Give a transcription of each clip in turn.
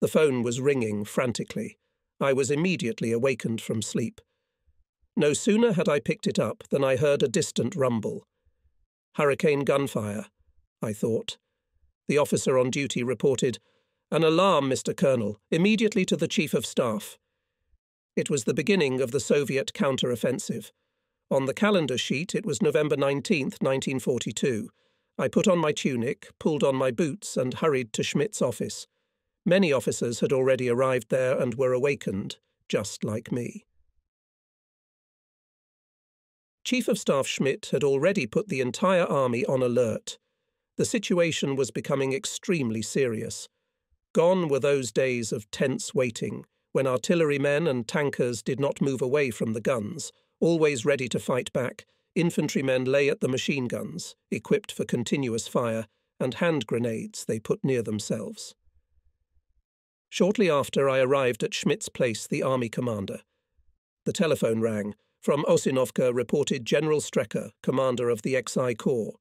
The phone was ringing frantically. I was immediately awakened from sleep. No sooner had I picked it up than I heard a distant rumble. Hurricane gunfire, I thought. The officer on duty reported, An alarm, Mr. Colonel, immediately to the Chief of Staff. It was the beginning of the Soviet counter-offensive. On the calendar sheet it was November 19, 1942. I put on my tunic, pulled on my boots, and hurried to Schmidt's office. Many officers had already arrived there and were awakened, just like me. Chief of Staff Schmidt had already put the entire army on alert. The situation was becoming extremely serious. Gone were those days of tense waiting, when artillerymen and tankers did not move away from the guns, always ready to fight back. Infantrymen lay at the machine guns, equipped for continuous fire, and hand grenades they put near themselves. Shortly after I arrived at Schmidt's place, the army commander. The telephone rang. From Osinovka reported General Strecker, commander of the XI Corps.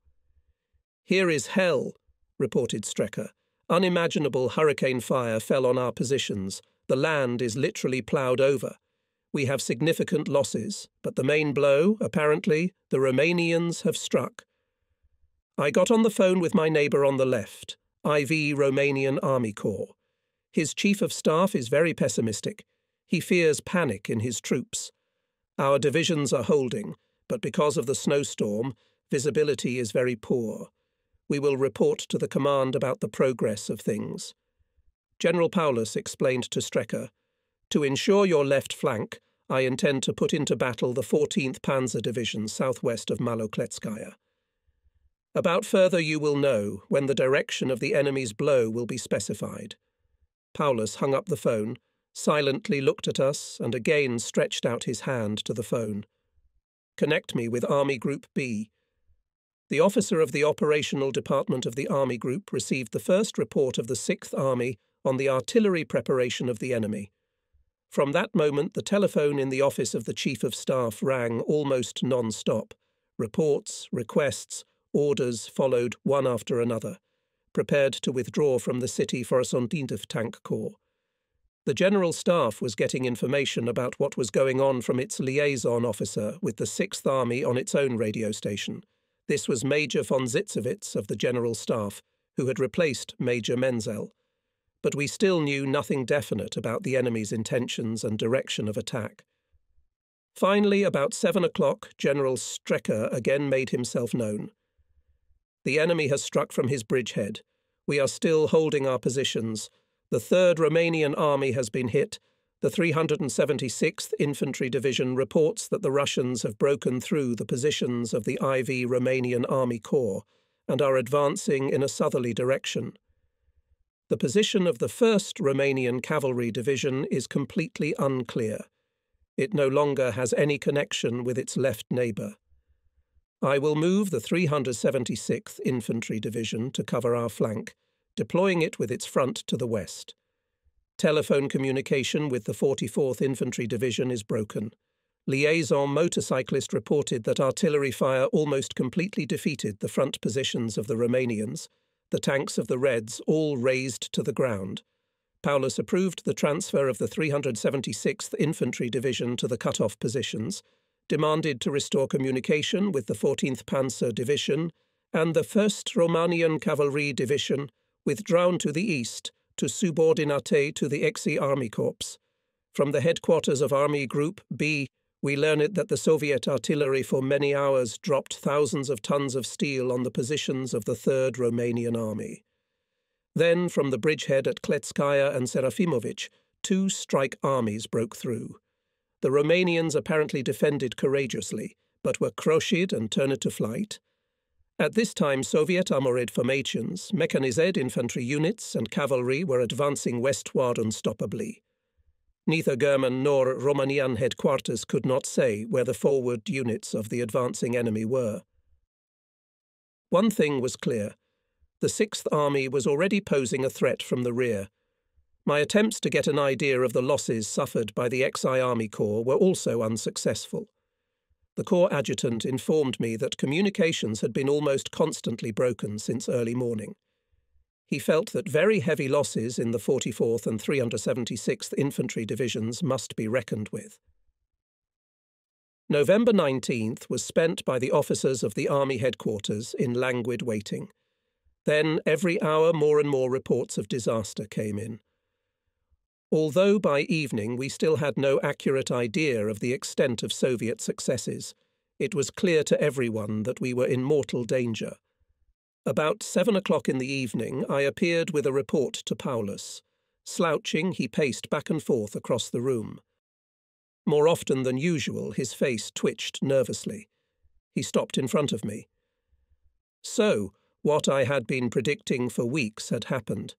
Here is hell, reported Strecker. Unimaginable hurricane fire fell on our positions. The land is literally ploughed over. We have significant losses, but the main blow, apparently, the Romanians have struck. I got on the phone with my neighbour on the left, IV Romanian Army Corps. His chief of staff is very pessimistic. He fears panic in his troops. Our divisions are holding, but because of the snowstorm, visibility is very poor. We will report to the command about the progress of things. General Paulus explained to Strecker, To ensure your left flank, I intend to put into battle the 14th Panzer Division southwest of Malokletskaya. About further you will know when the direction of the enemy's blow will be specified. Paulus hung up the phone, silently looked at us, and again stretched out his hand to the phone. Connect me with Army Group B. The officer of the operational department of the Army Group received the first report of the Sixth Army on the artillery preparation of the enemy. From that moment, the telephone in the office of the Chief of Staff rang almost non stop. Reports, requests, orders followed one after another prepared to withdraw from the city for a Sodintov tank corps. The General Staff was getting information about what was going on from its liaison officer with the Sixth Army on its own radio station. This was Major von Zitzewitz of the General Staff, who had replaced Major Menzel. But we still knew nothing definite about the enemy's intentions and direction of attack. Finally, about seven o'clock, General Strecker again made himself known. The enemy has struck from his bridgehead. We are still holding our positions. The 3rd Romanian Army has been hit. The 376th Infantry Division reports that the Russians have broken through the positions of the IV Romanian Army Corps and are advancing in a southerly direction. The position of the 1st Romanian Cavalry Division is completely unclear. It no longer has any connection with its left neighbour. I will move the 376th Infantry Division to cover our flank, deploying it with its front to the west. Telephone communication with the 44th Infantry Division is broken. Liaison motorcyclist reported that artillery fire almost completely defeated the front positions of the Romanians, the tanks of the Reds all razed to the ground. Paulus approved the transfer of the 376th Infantry Division to the cut-off positions, demanded to restore communication with the 14th Panzer Division and the 1st Romanian Cavalry Division, withdrawn to the east to subordinate to the XI Army Corps. From the headquarters of Army Group B, we learned that the Soviet artillery for many hours dropped thousands of tons of steel on the positions of the 3rd Romanian Army. Then, from the bridgehead at Kletskaya and Serafimovich, two strike armies broke through. The Romanians apparently defended courageously, but were crochet and turned to flight. At this time, Soviet armored formations, mechanized infantry units, and cavalry were advancing westward unstoppably. Neither German nor Romanian headquarters could not say where the forward units of the advancing enemy were. One thing was clear the Sixth Army was already posing a threat from the rear, my attempts to get an idea of the losses suffered by the XI Army Corps were also unsuccessful. The Corps adjutant informed me that communications had been almost constantly broken since early morning. he felt that very heavy losses in the 44th and 376th Infantry Divisions must be reckoned with. November 19th was spent by the officers of the Army headquarters in languid waiting. Then, every hour, more and more reports of disaster came in. Although by evening we still had no accurate idea of the extent of Soviet successes, it was clear to everyone that we were in mortal danger. About seven o'clock in the evening, I appeared with a report to Paulus. Slouching, he paced back and forth across the room. More often than usual, his face twitched nervously. He stopped in front of me. So, what I had been predicting for weeks had happened.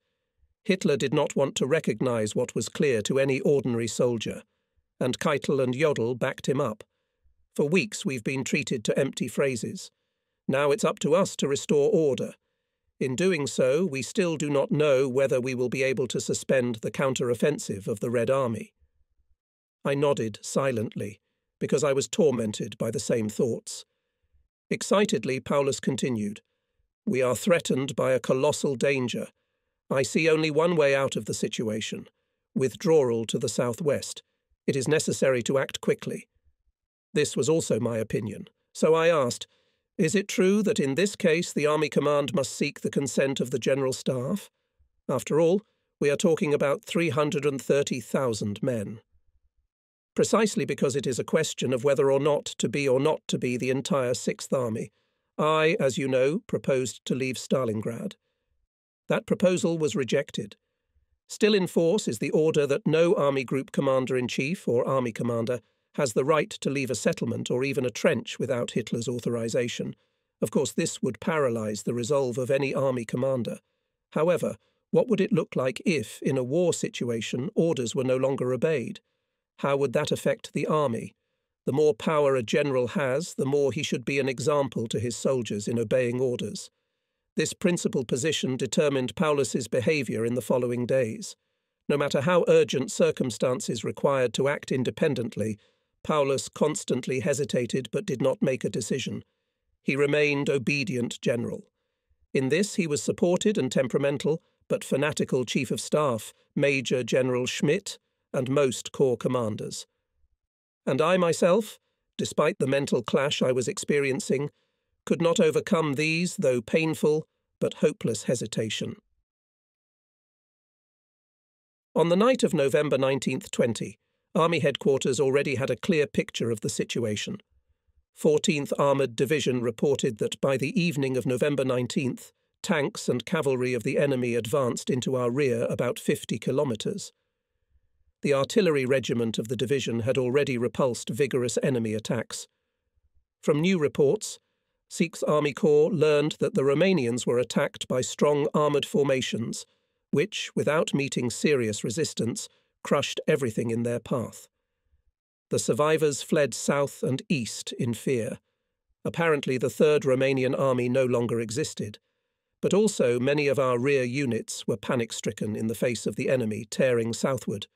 Hitler did not want to recognize what was clear to any ordinary soldier, and Keitel and Jodl backed him up. For weeks we've been treated to empty phrases. Now it's up to us to restore order. In doing so, we still do not know whether we will be able to suspend the counter-offensive of the Red Army. I nodded silently, because I was tormented by the same thoughts. Excitedly, Paulus continued, We are threatened by a colossal danger. I see only one way out of the situation withdrawal to the southwest. It is necessary to act quickly. This was also my opinion, so I asked, Is it true that in this case the Army Command must seek the consent of the General Staff? After all, we are talking about 330,000 men precisely because it is a question of whether or not to be or not to be the entire Sixth Army. I, as you know, proposed to leave Stalingrad. That proposal was rejected. Still in force is the order that no Army Group Commander in Chief or Army Commander has the right to leave a settlement or even a trench without Hitler's authorization. Of course, this would paralyze the resolve of any army commander. However, what would it look like if, in a war situation, orders were no longer obeyed? How would that affect the army? The more power a general has, the more he should be an example to his soldiers in obeying orders. This principal position determined Paulus's behaviour in the following days. No matter how urgent circumstances required to act independently, Paulus constantly hesitated but did not make a decision. He remained obedient general. In this he was supported and temperamental, but fanatical Chief of Staff, Major General Schmidt, and most corps commanders. And I myself, despite the mental clash I was experiencing, could not overcome these, though painful, but hopeless hesitation. On the night of November 1920, Army headquarters already had a clear picture of the situation. 14th Armoured Division reported that by the evening of November 19th, tanks and cavalry of the enemy advanced into our rear about 50 kilometres the artillery regiment of the division had already repulsed vigorous enemy attacks. From new reports, Sixth Army Corps learned that the Romanians were attacked by strong armoured formations, which, without meeting serious resistance, crushed everything in their path. The survivors fled south and east in fear. Apparently, the Third Romanian Army no longer existed, but also many of our rear units were panic stricken in the face of the enemy tearing southward.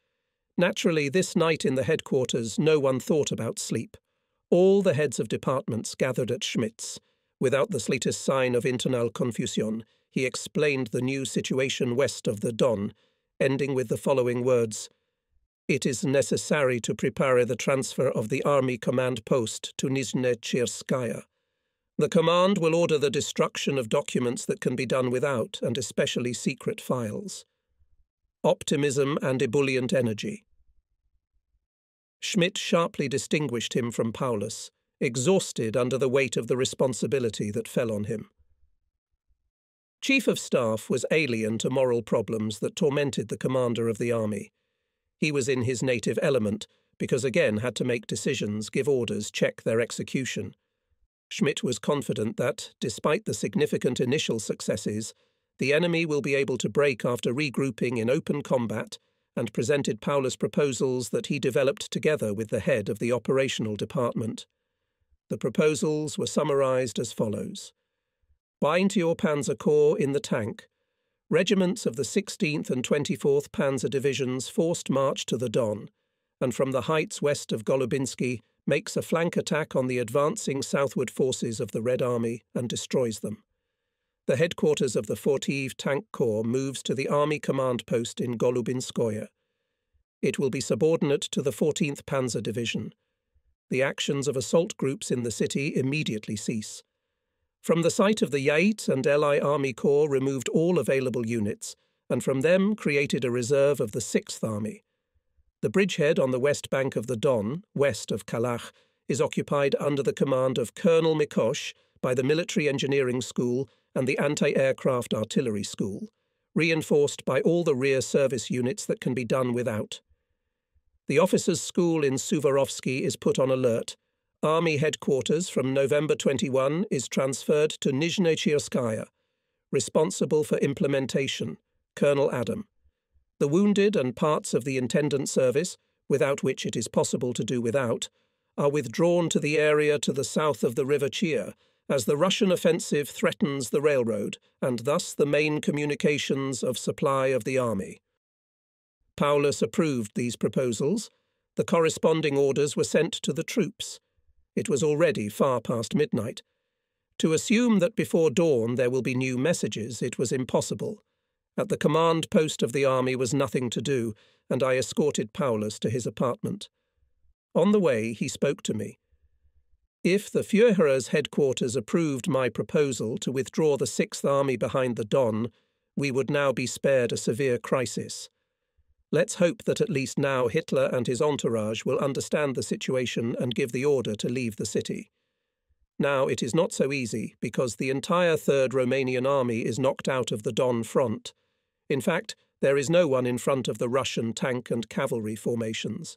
Naturally, this night in the headquarters, no one thought about sleep. All the heads of departments gathered at Schmidt's. Without the slightest sign of internal confusion, he explained the new situation west of the Don, ending with the following words It is necessary to prepare the transfer of the army command post to Nizhne The command will order the destruction of documents that can be done without, and especially secret files. Optimism and ebullient energy. Schmidt sharply distinguished him from Paulus, exhausted under the weight of the responsibility that fell on him. Chief of Staff was alien to moral problems that tormented the commander of the army. He was in his native element, because again had to make decisions, give orders, check their execution. Schmidt was confident that, despite the significant initial successes, the enemy will be able to break after regrouping in open combat and presented Paulus proposals that he developed together with the head of the operational department. The proposals were summarized as follows Bind to your Panzer Corps in the tank. Regiments of the 16th and 24th Panzer Divisions forced march to the Don, and from the heights west of Golubinsky makes a flank attack on the advancing southward forces of the Red Army and destroys them. the headquarters of the Fortiv Tank Corps moves to the Army Command Post in Golubinskoye. It will be subordinate to the 14th Panzer Division. The actions of assault groups in the city immediately cease. From the site of the Yait and Ely Army Corps removed all available units, and from them created a reserve of the 6th Army. The bridgehead on the west bank of the Don, west of Kalach, is occupied under the command of Colonel Mikosch by the Military Engineering School and the Anti Aircraft Artillery School, reinforced by all the rear service units that can be done without. The officers' school in Suvorovsky is put on alert Army headquarters from November 21 is transferred to Nizhne Chirskaya, responsible for implementation, Colonel Adam. The wounded and parts of the intendant service, without which it is possible to do without, are withdrawn to the area to the south of the River Chir, as the Russian offensive threatens the railroad and thus the main communications of supply of the army. Paulus approved these proposals. The corresponding orders were sent to the troops. It was already far past midnight. To assume that before dawn there will be new messages, it was impossible. At the command post of the army was nothing to do, and I escorted Paulus to his apartment. On the way, he spoke to me. If the Führer's headquarters approved my proposal to withdraw the Sixth Army behind the Don, we would now be spared a severe crisis. Let's hope that at least now Hitler and his entourage will understand the situation and give the order to leave the city. Now it is not so easy because the entire Third Romanian Army is knocked out of the Don front. In fact, there is no one in front of the Russian tank and cavalry formations.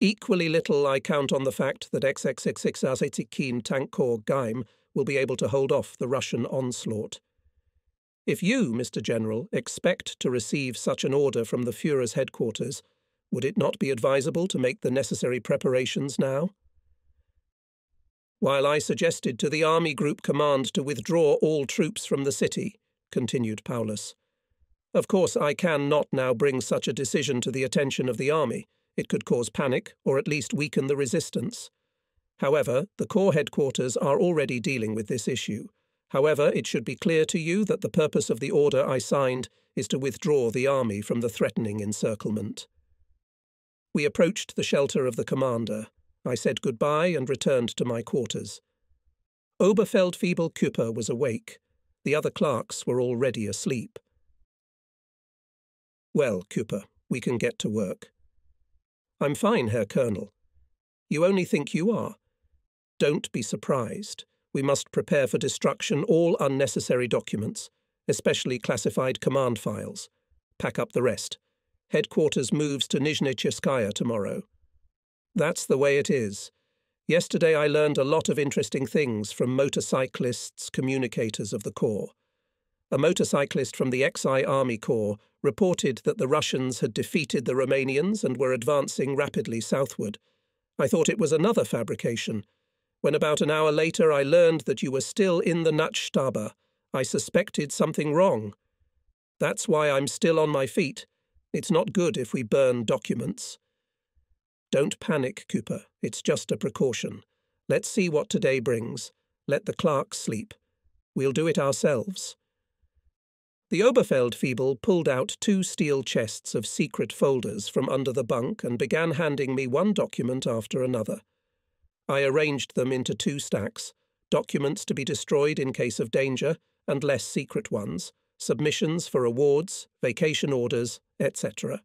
Equally little I count on the fact that XXXX Tank Corps Geim will be able to hold off the Russian onslaught. If you, Mr. General, expect to receive such an order from the Fuhrer's headquarters, would it not be advisable to make the necessary preparations now? While I suggested to the Army Group Command to withdraw all troops from the city, continued Paulus. Of course, I can not now bring such a decision to the attention of the Army. It could cause panic, or at least weaken the resistance. However, the Corps headquarters are already dealing with this issue, However, it should be clear to you that the purpose of the order I signed is to withdraw the army from the threatening encirclement. We approached the shelter of the commander. I said goodbye and returned to my quarters. Oberfeldwebel Küpper was awake. The other clerks were already asleep. Well, Küpper, we can get to work. I'm fine, Herr Colonel. You only think you are. Don't be surprised we must prepare for destruction all unnecessary documents, especially classified command files. Pack up the rest. Headquarters moves to Nizhny tomorrow. That's the way it is. Yesterday I learned a lot of interesting things from motorcyclists, communicators of the Corps. A motorcyclist from the XI Army Corps reported that the Russians had defeated the Romanians and were advancing rapidly southward. I thought it was another fabrication, when about an hour later I learned that you were still in the Nachtstabe, I suspected something wrong. That's why I'm still on my feet. It's not good if we burn documents. Don't panic, Küpper. It's just a precaution. Let's see what today brings. Let the clerks sleep. We'll do it ourselves. The Oberfeldwebel pulled out two steel chests of secret folders from under the bunk and began handing me one document after another. I arranged them into two stacks documents to be destroyed in case of danger, and less secret ones, submissions for awards, vacation orders, etc.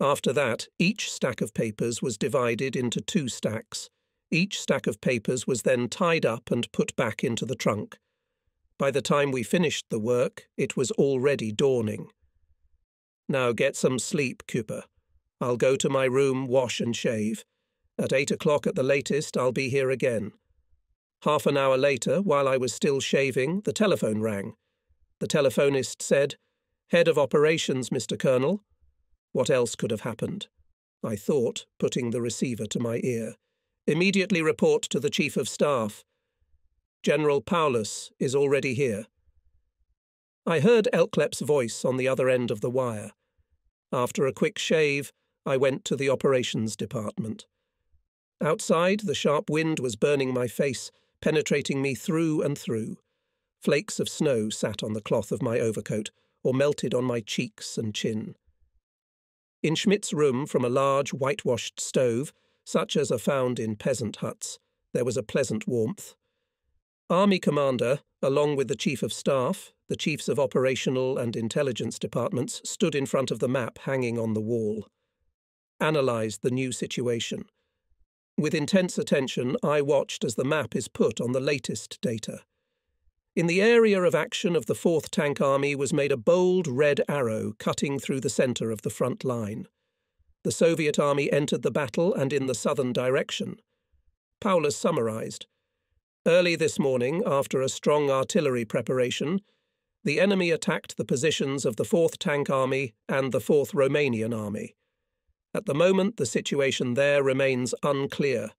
After that, each stack of papers was divided into two stacks. Each stack of papers was then tied up and put back into the trunk. By the time we finished the work, it was already dawning. Now get some sleep, Küpper. I'll go to my room, wash and shave. At eight o'clock at the latest, I'll be here again. Half an hour later, while I was still shaving, the telephone rang. The telephonist said, Head of Operations, Mr. Colonel. What else could have happened? I thought, putting the receiver to my ear. Immediately report to the Chief of Staff. General Paulus is already here. I heard Elchlepp's voice on the other end of the wire. After a quick shave, I went to the operations department. Outside, the sharp wind was burning my face, penetrating me through and through. Flakes of snow sat on the cloth of my overcoat or melted on my cheeks and chin. In Schmidt's room, from a large whitewashed stove, such as are found in peasant huts, there was a pleasant warmth. Army Commander, along with the Chief of Staff, the Chiefs of Operational and Intelligence Departments, stood in front of the map hanging on the wall. Analysed the new situation. With intense attention, I watched as the map is put on the latest data. In the area of action of the 4th Tank Army was made a bold red arrow cutting through the centre of the front line. The Soviet army entered the battle and in the southern direction. Paulus summarised. Early this morning, after a strong artillery preparation, the enemy attacked the positions of the 4th Tank Army and the 4th Romanian Army. At the moment, the situation there remains unclear.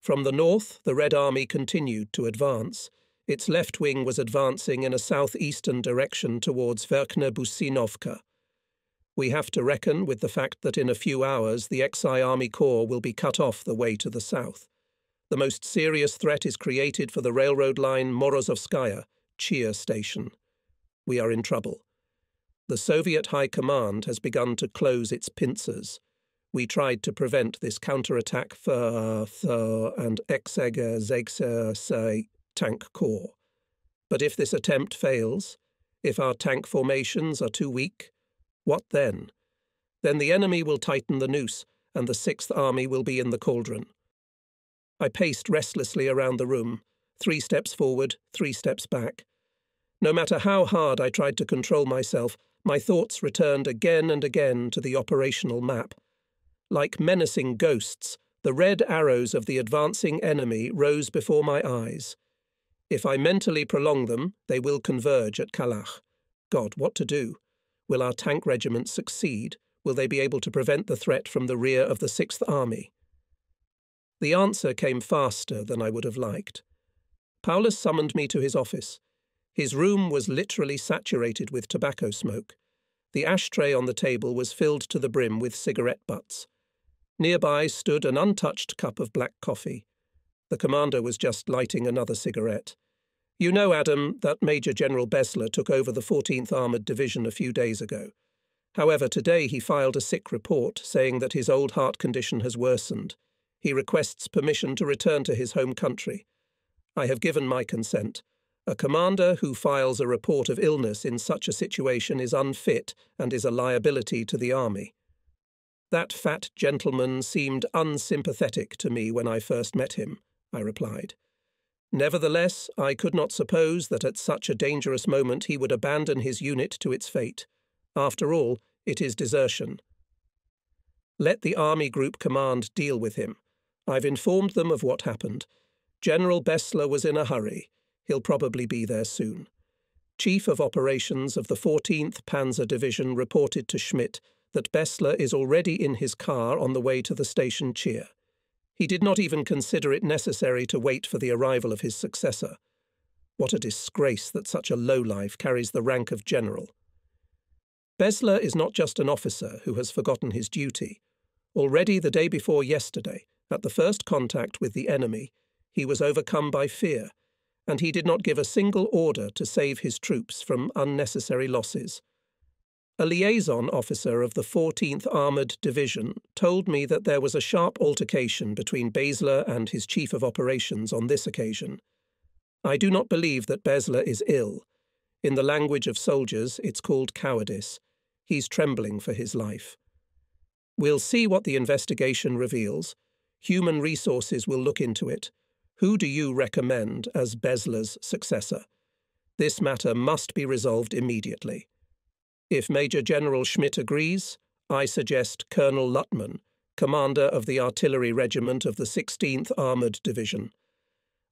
From the north, the Red Army continued to advance. Its left wing was advancing in a southeastern direction towards Verkhna Businovka. We have to reckon with the fact that in a few hours the XI Army Corps will be cut off the way to the south. The most serious threat is created for the railroad line Morozovskaya, Chia station. We are in trouble. The Soviet High Command has begun to close its pincers. We tried to prevent this counterattack for the and Exeger Zegser tank corps. But if this attempt fails, if our tank formations are too weak, what then? Then the enemy will tighten the noose, and the Sixth Army will be in the cauldron. I paced restlessly around the room, three steps forward, three steps back. No matter how hard I tried to control myself, my thoughts returned again and again to the operational map. Like menacing ghosts, the red arrows of the advancing enemy rose before my eyes. If I mentally prolong them, they will converge at Kalach. God, what to do? Will our tank regiment succeed? Will they be able to prevent the threat from the rear of the Sixth Army? The answer came faster than I would have liked. Paulus summoned me to his office. His room was literally saturated with tobacco smoke. The ashtray on the table was filled to the brim with cigarette butts. Nearby stood an untouched cup of black coffee. The commander was just lighting another cigarette. You know, Adam, that Major General Besler took over the 14th Armoured Division a few days ago. However, today he filed a sick report saying that his old heart condition has worsened. He requests permission to return to his home country. I have given my consent. A commander who files a report of illness in such a situation is unfit and is a liability to the army. That fat gentleman seemed unsympathetic to me when I first met him. I replied. Nevertheless, I could not suppose that at such a dangerous moment he would abandon his unit to its fate. After all, it is desertion. Let the Army Group Command deal with him. I've informed them of what happened. General Besler was in a hurry. He'll probably be there soon. Chief of Operations of the 14th Panzer Division reported to Schmidt that Besler is already in his car on the way to the station Chir. He did not even consider it necessary to wait for the arrival of his successor. What a disgrace that such a lowlife carries the rank of general. Besler is not just an officer who has forgotten his duty. Already the day before yesterday, at the first contact with the enemy, he was overcome by fear, and he did not give a single order to save his troops from unnecessary losses. A liaison officer of the 14th Armoured Division told me that there was a sharp altercation between Besler and his chief of operations on this occasion. I do not believe that Besler is ill. In the language of soldiers, it's called cowardice. He's trembling for his life. We'll see what the investigation reveals. Human resources will look into it. Who do you recommend as Besler's successor? This matter must be resolved immediately. If Major General Schmidt agrees, I suggest Colonel Lattmann, commander of the Artillery Regiment of the 16th Armoured Division.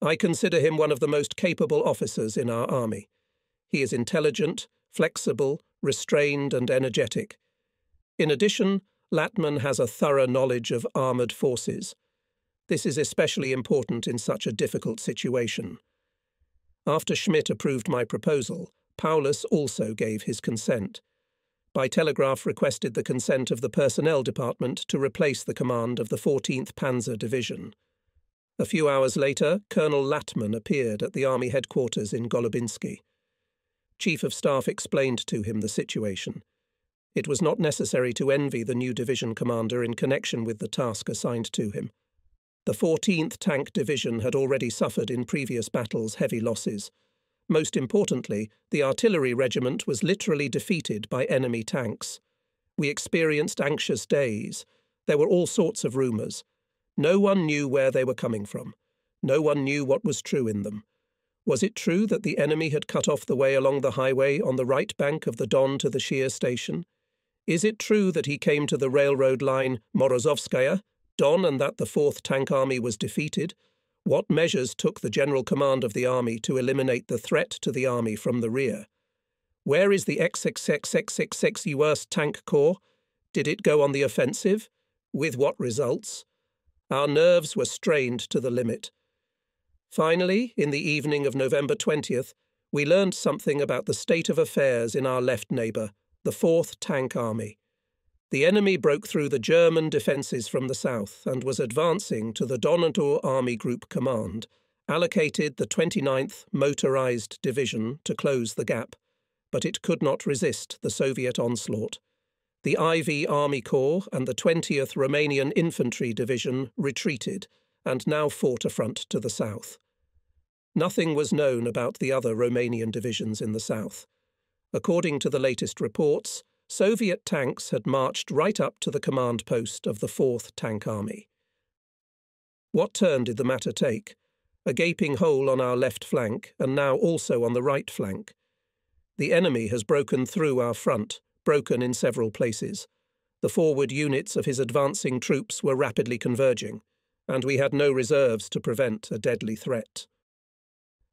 I consider him one of the most capable officers in our army. He is intelligent, flexible, restrained, and energetic. In addition, Lattmann has a thorough knowledge of armoured forces. This is especially important in such a difficult situation. After Schmidt approved my proposal, Paulus also gave his consent by telegraph requested the consent of the Personnel Department to replace the command of the 14th Panzer Division. A few hours later, Colonel Lattmann appeared at the Army headquarters in Golubinsky. Chief of Staff explained to him the situation. It was not necessary to envy the new division commander in connection with the task assigned to him. The 14th Tank Division had already suffered in previous battles heavy losses. Most importantly, the artillery regiment was literally defeated by enemy tanks. We experienced anxious days. There were all sorts of rumours. No one knew where they were coming from. No one knew what was true in them. Was it true that the enemy had cut off the way along the highway on the right bank of the Don to the Chir station? Is it true that he came to the railroad line Morozovskaya, Don, and that the 4th Tank Army was defeated? What measures took the general command of the army to eliminate the threat to the army from the rear? Where is the XXXXXX US Tank Corps? Did it go on the offensive? With what results? Our nerves were strained to the limit. Finally, in the evening of November 20th, we learned something about the state of affairs in our left neighbour, the 4th Tank Army. The enemy broke through the German defences from the south and was advancing to the Donator Army Group Command, allocated the 29th Motorized Division to close the gap, but it could not resist the Soviet onslaught. The IV Army Corps and the 20th Romanian Infantry Division retreated and now fought a front to the south. Nothing was known about the other Romanian divisions in the south. According to the latest reports, Soviet tanks had marched right up to the command post of the 4th Tank Army. What turn did the matter take? A gaping hole on our left flank, and now also on the right flank. The enemy has broken through our front, broken in several places. The forward units of his advancing troops were rapidly converging and we had no reserves to prevent a deadly threat.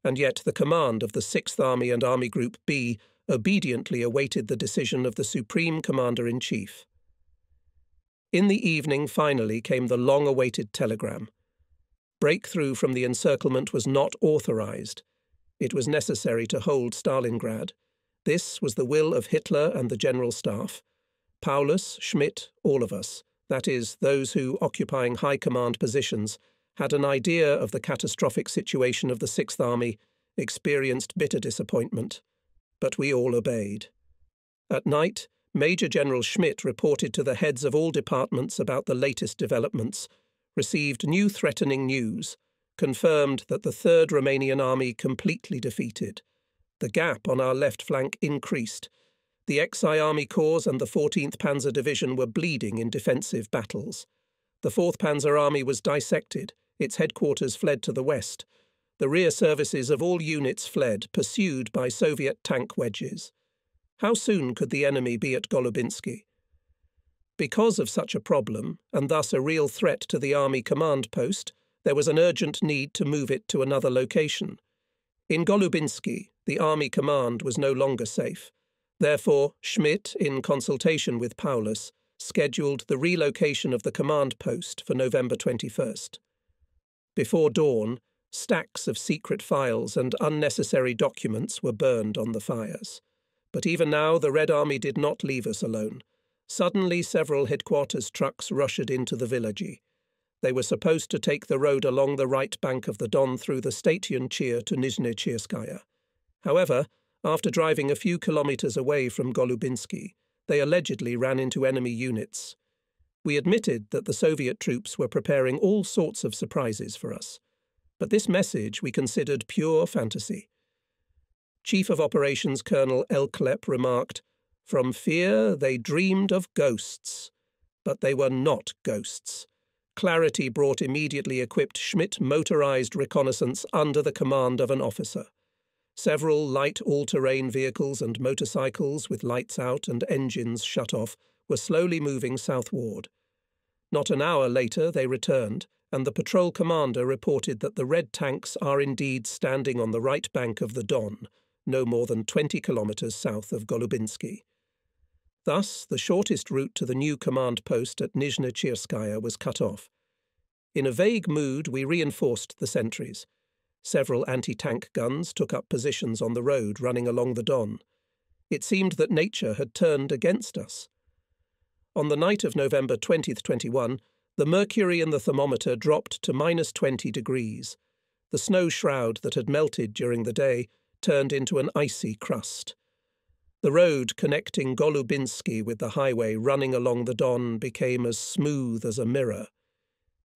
And yet the command of the Sixth Army and Army Group B obediently awaited the decision of the Supreme Commander in Chief. In the evening, finally, came the long awaited telegram. Breakthrough from the encirclement was not authorized. It was necessary to hold Stalingrad. This was the will of Hitler and the General Staff. Paulus, Schmidt, all of us that is, those who, occupying high command positions, had an idea of the catastrophic situation of the Sixth Army, experienced bitter disappointment. But we all obeyed. At night, Major General Schmidt reported to the heads of all departments about the latest developments, received new threatening news, confirmed that the Third Romanian Army completely defeated. The gap on our left flank increased, the XI Army Corps and the 14th Panzer Division were bleeding in defensive battles. The 4th Panzer Army was dissected, its headquarters fled to the west. The rear services of all units fled, pursued by Soviet tank wedges. How soon could the enemy be at Golubinsky? Because of such a problem, and thus a real threat to the Army command post, there was an urgent need to move it to another location. In Golubinsky, the Army command was no longer safe. Therefore, Schmidt, in consultation with Paulus, scheduled the relocation of the command post for November 21st. Before dawn, stacks of secret files and unnecessary documents were burned on the fires. But even now, the Red Army did not leave us alone. Suddenly, several headquarters trucks rushed into the village. They were supposed to take the road along the right bank of the Don through the Station Chir to Nizhny However, after driving a few kilometres away from Golubinsky, they allegedly ran into enemy units. We admitted that the Soviet troops were preparing all sorts of surprises for us, but this message we considered pure fantasy. Chief of Operations Colonel Elchlepp remarked, From fear they dreamed of ghosts, but they were not ghosts. Clarity brought immediately equipped Schmidt motorized reconnaissance under the command of an officer. Several light all-terrain vehicles and motorcycles with lights out and engines shut off were slowly moving southward. Not an hour later they returned, and the patrol commander reported that the red tanks are indeed standing on the right bank of the Don, no more than 20 kilometres south of Golubinsky. Thus, the shortest route to the new command post at Nizhny was cut off. In a vague mood, we reinforced the sentries. Several anti tank guns took up positions on the road running along the Don. It seemed that nature had turned against us. On the night of November 20th 21, The mercury in the thermometer dropped to minus 20 degrees. The snow shroud that had melted during the day turned into an icy crust. The road connecting Golubinsky with the highway running along the Don became as smooth as a mirror.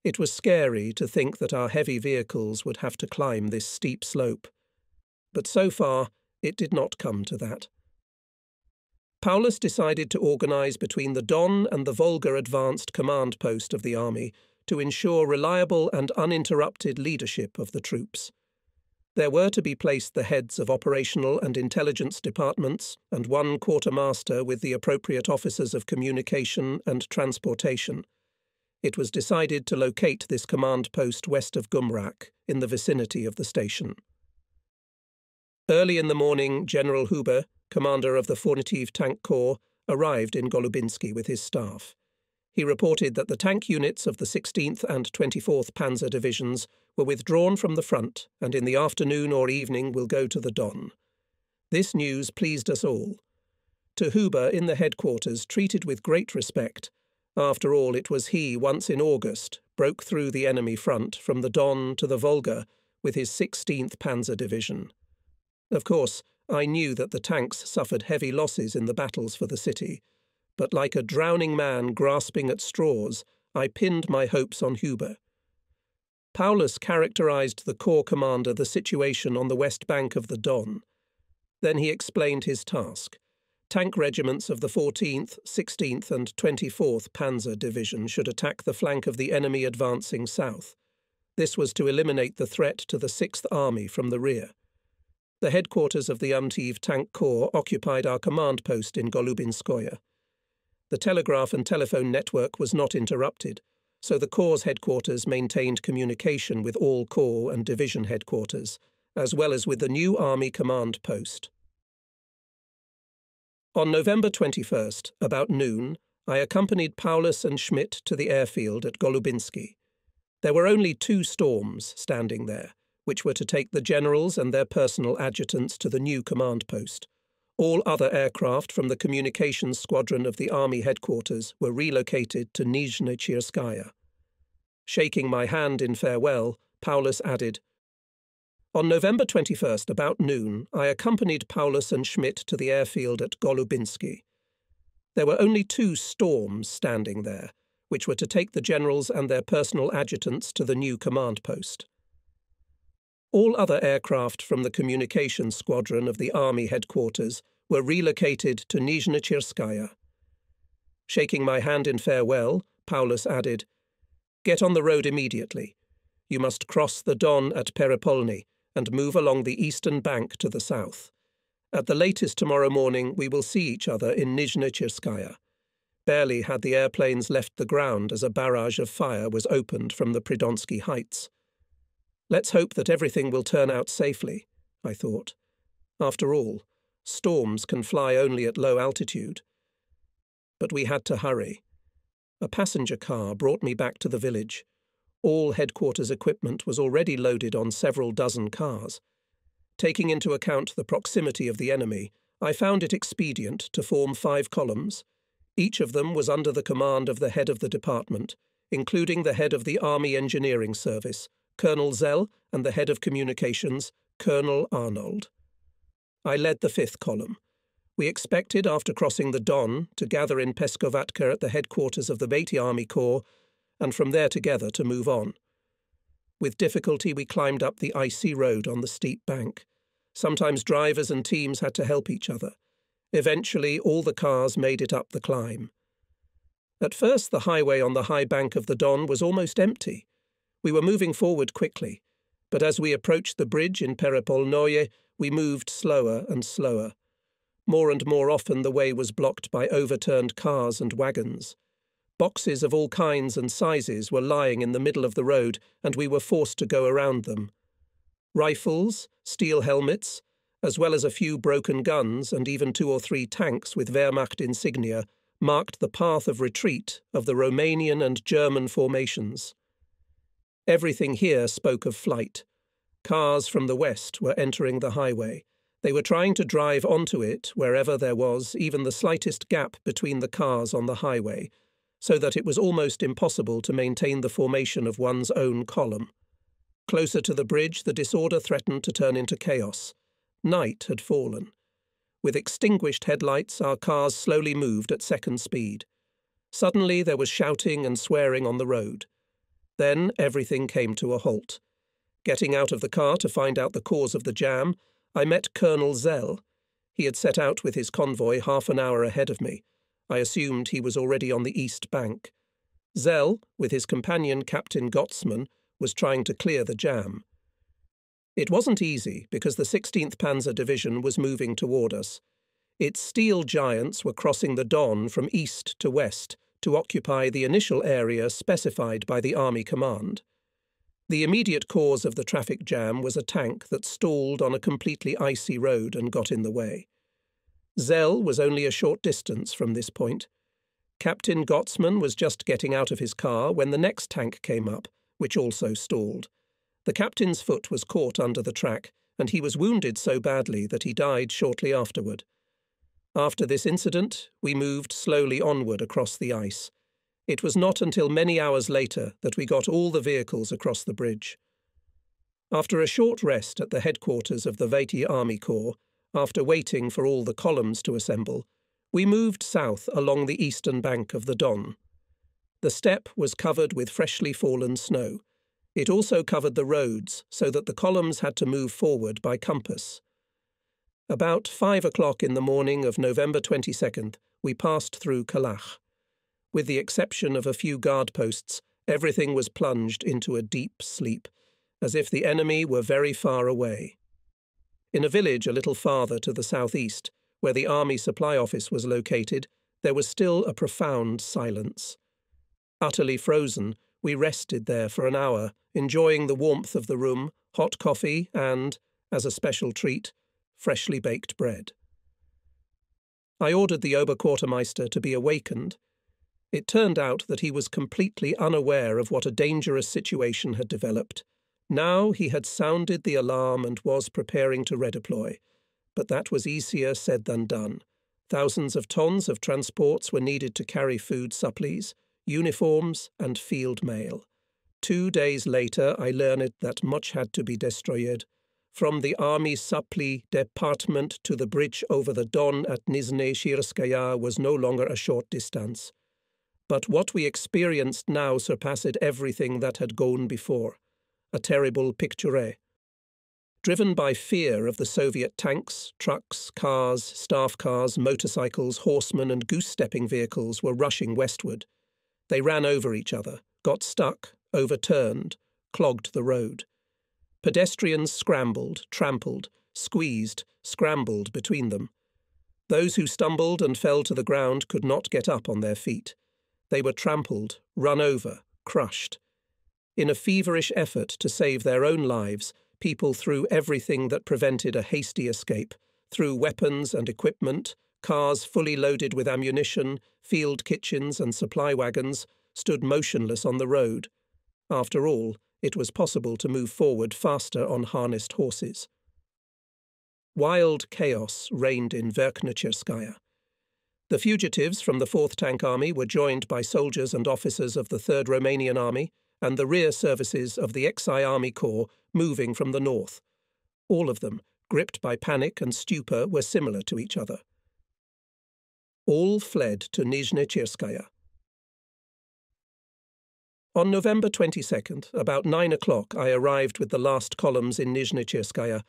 It was scary to think that our heavy vehicles would have to climb this steep slope. But so far, it did not come to that. Paulus decided to organise between the Don and the Volga Advanced Command Post of the Army to ensure reliable and uninterrupted leadership of the troops. There were to be placed the heads of operational and intelligence departments and one quartermaster with the appropriate officers of communication and transportation. It was decided to locate this command post west of Gumrak, in the vicinity of the station. Early in the morning, General Huber, commander of the Fornitiv Tank Corps, arrived in Golubinsky with his staff. He reported that the tank units of the 16th and 24th Panzer Divisions were withdrawn from the front and in the afternoon or evening will go to the Don. This news pleased us all. To Huber in the headquarters treated with great respect. After all, it was he, once in August, broke through the enemy front from the Don to the Volga with his 16th Panzer Division. Of course, I knew that the tanks suffered heavy losses in the battles for the city, but like a drowning man grasping at straws, I pinned my hopes on Huber. Paulus characterized the Corps commander the situation on the west bank of the Don. Then he explained his task. Tank regiments of the 14th, 16th, and 24th Panzer Division should attack the flank of the enemy advancing south. This was to eliminate the threat to the 6th Army from the rear. The headquarters of the Umtiv Tank Corps occupied our command post in Golubinskoye. The telegraph and telephone network was not interrupted, so the Corps' headquarters maintained communication with all Corps and Division headquarters, as well as with the new Army command post. On November 21st, about noon, I accompanied Paulus and Schmidt to the airfield at Golubinsky. There were only two storms standing there which were to take the generals and their personal adjutants to the new command post. All other aircraft from the communications squadron of the Army headquarters were relocated to Nizhny. Shaking my hand in farewell, Paulus added, On November 21st, about noon, I accompanied Paulus and Schmidt to the airfield at Golubinsky. There were only two storms standing there, which were to take the generals and their personal adjutants to the new command post. All other aircraft from the communications squadron of the Army headquarters were relocated to Nizhny Shaking my hand in farewell, Paulus added, Get on the road immediately. You must cross the Don at Perepolny and move along the eastern bank to the south. At the latest tomorrow morning, we will see each other in Nizhny Barely had the airplanes left the ground as a barrage of fire was opened from the Pridonsky heights. Let's hope that everything will turn out safely, I thought. After all, storms can fly only at low altitude. But we had to hurry. A passenger car brought me back to the village. All headquarters equipment was already loaded on several dozen cars. Taking into account the proximity of the enemy, I found it expedient to form five columns. Each of them was under the command of the head of the department, including the head of the Army Engineering Service, Colonel Zell, and the head of communications, Colonel Arnold. I led the fifth column. We expected, after crossing the Don, to gather in Peskovatka at the headquarters of the Beatty Army Corps, and from there together to move on. With difficulty, we climbed up the icy road on the steep bank. Sometimes drivers and teams had to help each other. Eventually, all the cars made it up the climb. At first, the highway on the high bank of the Don was almost empty. We were moving forward quickly, but as we approached the bridge in Perepolnoye, we moved slower and slower. More and more often the way was blocked by overturned cars and wagons. Boxes of all kinds and sizes were lying in the middle of the road, and we were forced to go around them. Rifles, steel helmets, as well as a few broken guns and even two or three tanks with Wehrmacht insignia, marked the path of retreat of the Romanian and German formations. Everything here spoke of flight. Cars from the west were entering the highway. They were trying to drive onto it wherever there was even the slightest gap between the cars on the highway, so that it was almost impossible to maintain the formation of one's own column. Closer to the bridge, the disorder threatened to turn into chaos. Night had fallen. With extinguished headlights, our cars slowly moved at second speed. Suddenly there was shouting and swearing on the road. Then everything came to a halt. Getting out of the car to find out the cause of the jam, I met Colonel Zell. He had set out with his convoy half an hour ahead of me. I assumed he was already on the east bank. Zell, with his companion Captain Gottsman, was trying to clear the jam. It wasn't easy because the 16th Panzer Division was moving toward us. Its steel giants were crossing the Don from east to west to occupy the initial area specified by the Army Command. The immediate cause of the traffic jam was a tank that stalled on a completely icy road and got in the way. Zell was only a short distance from this point. Captain Gottsman was just getting out of his car when the next tank came up, which also stalled. The captain's foot was caught under the track, and he was wounded so badly that he died shortly afterward. After this incident, we moved slowly onward across the ice. It was not until many hours later that we got all the vehicles across the bridge. After a short rest at the headquarters of the Véti Army Corps, after waiting for all the columns to assemble, we moved south along the eastern bank of the Don. The steppe was covered with freshly fallen snow. It also covered the roads so that the columns had to move forward by compass. About five o'clock in the morning of November 22nd, we passed through Kalach. With the exception of a few guard posts, everything was plunged into a deep sleep, as if the enemy were very far away. In a village a little farther to the southeast, where the Army Supply Office was located, there was still a profound silence. Utterly frozen, we rested there for an hour, enjoying the warmth of the room, hot coffee, and, as a special treat, freshly baked bread. I ordered the Oberquartermeister to be awakened. It turned out that he was completely unaware of what a dangerous situation had developed, now he had sounded the alarm and was preparing to redeploy. But that was easier said than done. Thousands of tons of transports were needed to carry food supplies, uniforms, and field mail. Two days later, I learned that much had to be destroyed. From the Army Supply Department to the bridge over the Don at Nizhne Chirskaya was no longer a short distance. But what we experienced now surpassed everything that had gone before a terrible picture. Eh? Driven by fear of the Soviet tanks, trucks, cars, staff cars, motorcycles, horsemen, and goose stepping vehicles were rushing westward. They ran over each other, got stuck, overturned, clogged the road. Pedestrians scrambled, trampled, squeezed, scrambled between them. Those who stumbled and fell to the ground could not get up on their feet. They were trampled, run over, crushed. In a feverish effort to save their own lives, people threw everything that prevented a hasty escape, threw weapons and equipment, cars fully loaded with ammunition, field kitchens and supply wagons, stood motionless on the road. After all, it was possible to move forward faster on harnessed horses. Wild chaos reigned in Verkhnechirskaya. The fugitives from the 4th Tank Army were joined by soldiers and officers of the 3rd Romanian Army, and the rear services of the XI Army Corps moving from the north. All of them, gripped by panic and stupor, were similar to each other. All fled to Nizhne Chirskaya. On November 22nd, about nine o'clock, I arrived with the last columns in Nizhne Chirskaya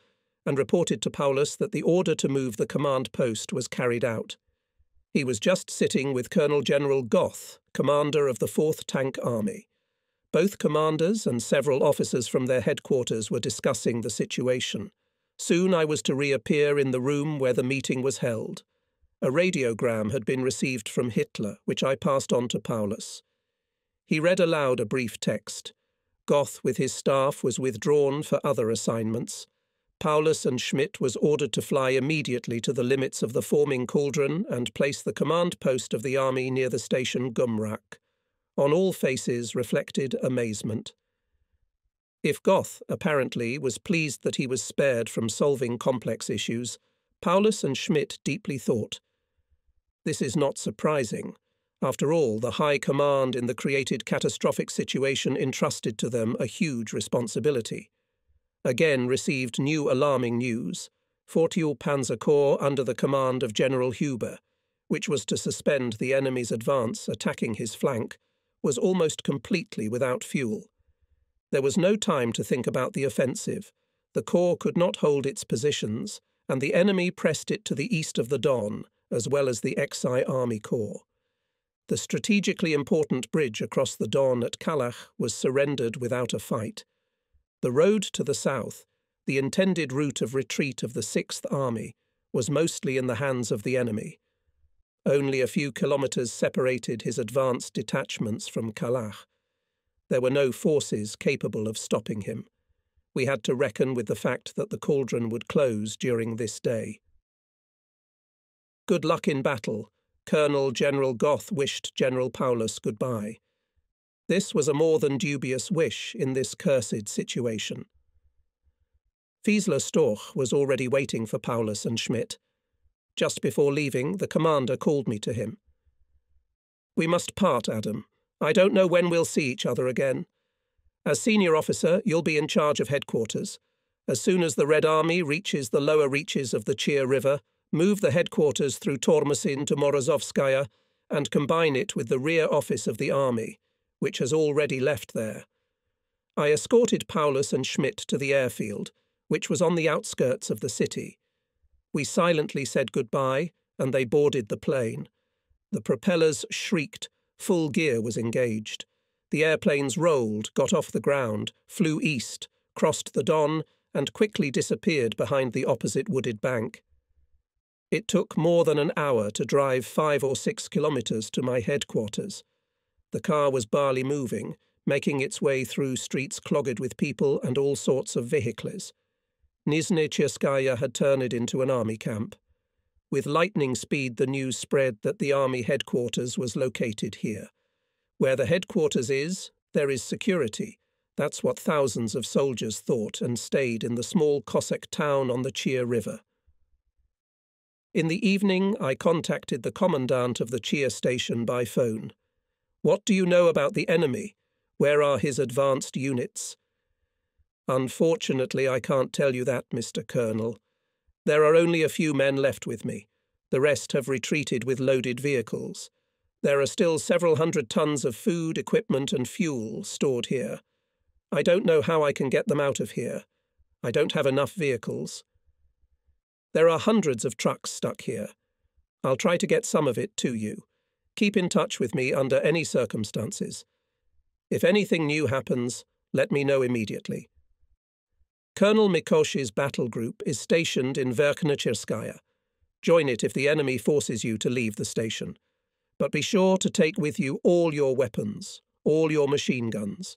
and reported to Paulus that the order to move the command post was carried out. He was just sitting with Colonel General Goth, commander of the 4th Tank Army. Both commanders and several officers from their headquarters were discussing the situation. Soon I was to reappear in the room where the meeting was held. A radiogram had been received from Hitler, which I passed on to Paulus. He read aloud a brief text. Goth with his staff was withdrawn for other assignments. Paulus and Schmidt was ordered to fly immediately to the limits of the forming cauldron and place the command post of the army near the station Gumrak. On all faces reflected amazement. If Goth, apparently, was pleased that he was spared from solving complex issues, Paulus and Schmidt deeply thought, This is not surprising. After all, the high command in the created catastrophic situation entrusted to them a huge responsibility. Again received new alarming news. Fortiul Panzer Corps under the command of General Huber, which was to suspend the enemy's advance attacking his flank, was almost completely without fuel. There was no time to think about the offensive. The Corps could not hold its positions, and the enemy pressed it to the east of the Don, as well as the Exai Army Corps. The strategically important bridge across the Don at Kalach was surrendered without a fight. The road to the south, the intended route of retreat of the Sixth Army, was mostly in the hands of the enemy. Only a few kilometres separated his advanced detachments from Kalach. There were no forces capable of stopping him. We had to reckon with the fact that the cauldron would close during this day. Good luck in battle, Colonel General Goth wished General Paulus goodbye. This was a more than dubious wish in this cursed situation. Fieseler Storch was already waiting for Paulus and Schmidt. Just before leaving, the commander called me to him. We must part, Adam. I don't know when we'll see each other again. As senior officer, you'll be in charge of headquarters. As soon as the Red Army reaches the lower reaches of the Chir River, move the headquarters through Tormosin to Morozovskaya and combine it with the rear office of the army, which has already left there. I escorted Paulus and Schmidt to the airfield, which was on the outskirts of the city. We silently said goodbye, and they boarded the plane. The propellers shrieked, full gear was engaged. The airplanes rolled, got off the ground, flew east, crossed the Don, and quickly disappeared behind the opposite wooded bank. It took more than an hour to drive five or six kilometres to my headquarters. The car was barely moving, making its way through streets clogged with people and all sorts of vehicles. Nizhny Chirskaya had turned it into an army camp. With lightning speed, the news spread that the army headquarters was located here. Where the headquarters is, there is security. That's what thousands of soldiers thought and stayed in the small Cossack town on the Chir River. In the evening, I contacted the commandant of the Chir station by phone. What do you know about the enemy? Where are his advanced units? Unfortunately, I can't tell you that, Mr. Colonel. There are only a few men left with me. The rest have retreated with loaded vehicles. There are still several hundred tons of food, equipment, and fuel stored here. I don't know how I can get them out of here. I don't have enough vehicles. There are hundreds of trucks stuck here. I'll try to get some of it to you. Keep in touch with me under any circumstances. If anything new happens, let me know immediately. Colonel Mikosch's battle group is stationed in Verkhna Join it if the enemy forces you to leave the station. But be sure to take with you all your weapons, all your machine guns.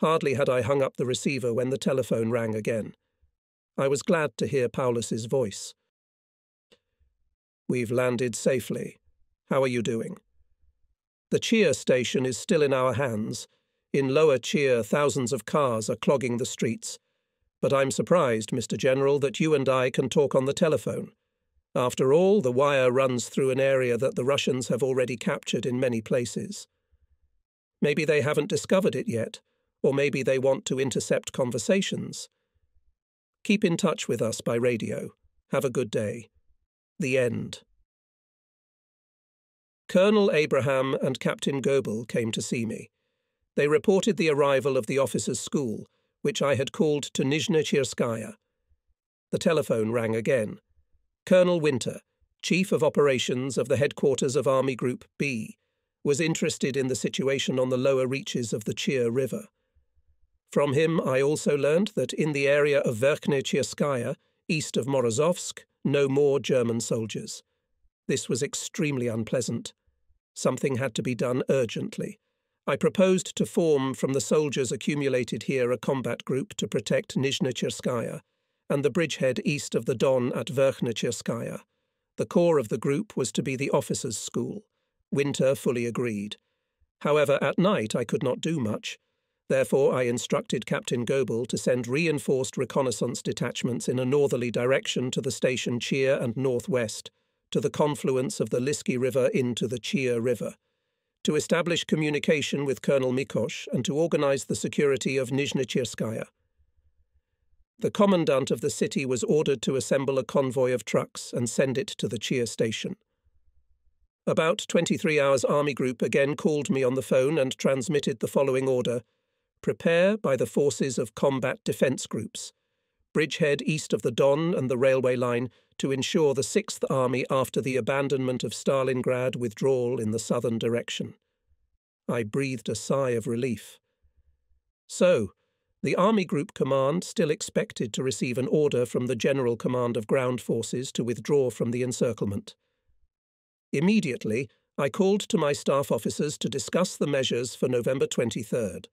Hardly had I hung up the receiver when the telephone rang again. I was glad to hear Paulus's voice. We've landed safely. How are you doing? The Chir station is still in our hands. In Lower Chir, thousands of cars are clogging the streets. But I'm surprised, Mr. General, that you and I can talk on the telephone. After all, the wire runs through an area that the Russians have already captured in many places. Maybe they haven't discovered it yet, or maybe they want to intercept conversations. Keep in touch with us by radio. Have a good day. The End. Colonel Abraham and Captain Goebel came to see me. They reported the arrival of the officers' school, which I had called to Nizhny Chirskaya. The telephone rang again. Colonel Winter, Chief of Operations of the headquarters of Army Group B, was interested in the situation on the lower reaches of the Chir River. From him, I also learned that in the area of Verkhny east of Morozovsk, no more German soldiers. This was extremely unpleasant. Something had to be done urgently. I proposed to form from the soldiers accumulated here a combat group to protect Nizhny and the bridgehead east of the Don at Verkhny The core of the group was to be the officers' school. Winter fully agreed. However, at night I could not do much. Therefore, I instructed Captain Goebel to send reinforced reconnaissance detachments in a northerly direction to the station Chir and northwest to the confluence of the Liski River into the Chir River, to establish communication with Colonel Mikosch and to organize the security of Nizhny The commandant of the city was ordered to assemble a convoy of trucks and send it to the Chir station. About 23 Hours Army Group again called me on the phone and transmitted the following order Prepare by the forces of combat defence groups bridgehead east of the Don and the railway line to ensure the Sixth Army after the abandonment of Stalingrad withdrawal in the southern direction. I breathed a sigh of relief. So, the Army Group Command still expected to receive an order from the General Command of Ground Forces to withdraw from the encirclement. Immediately, I called to my staff officers to discuss the measures for November 23rd.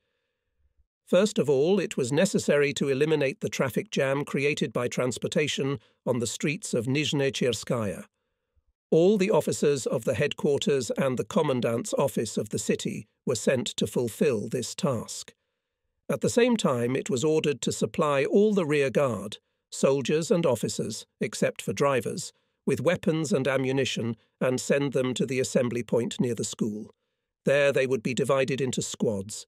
First of all, it was necessary to eliminate the traffic jam created by transportation on the streets of Nizhny Chirskaya. All the officers of the headquarters and the commandant's office of the city were sent to fulfill this task. At the same time, it was ordered to supply all the rear guard, soldiers and officers, except for drivers, with weapons and ammunition and send them to the assembly point near the school. There they would be divided into squads.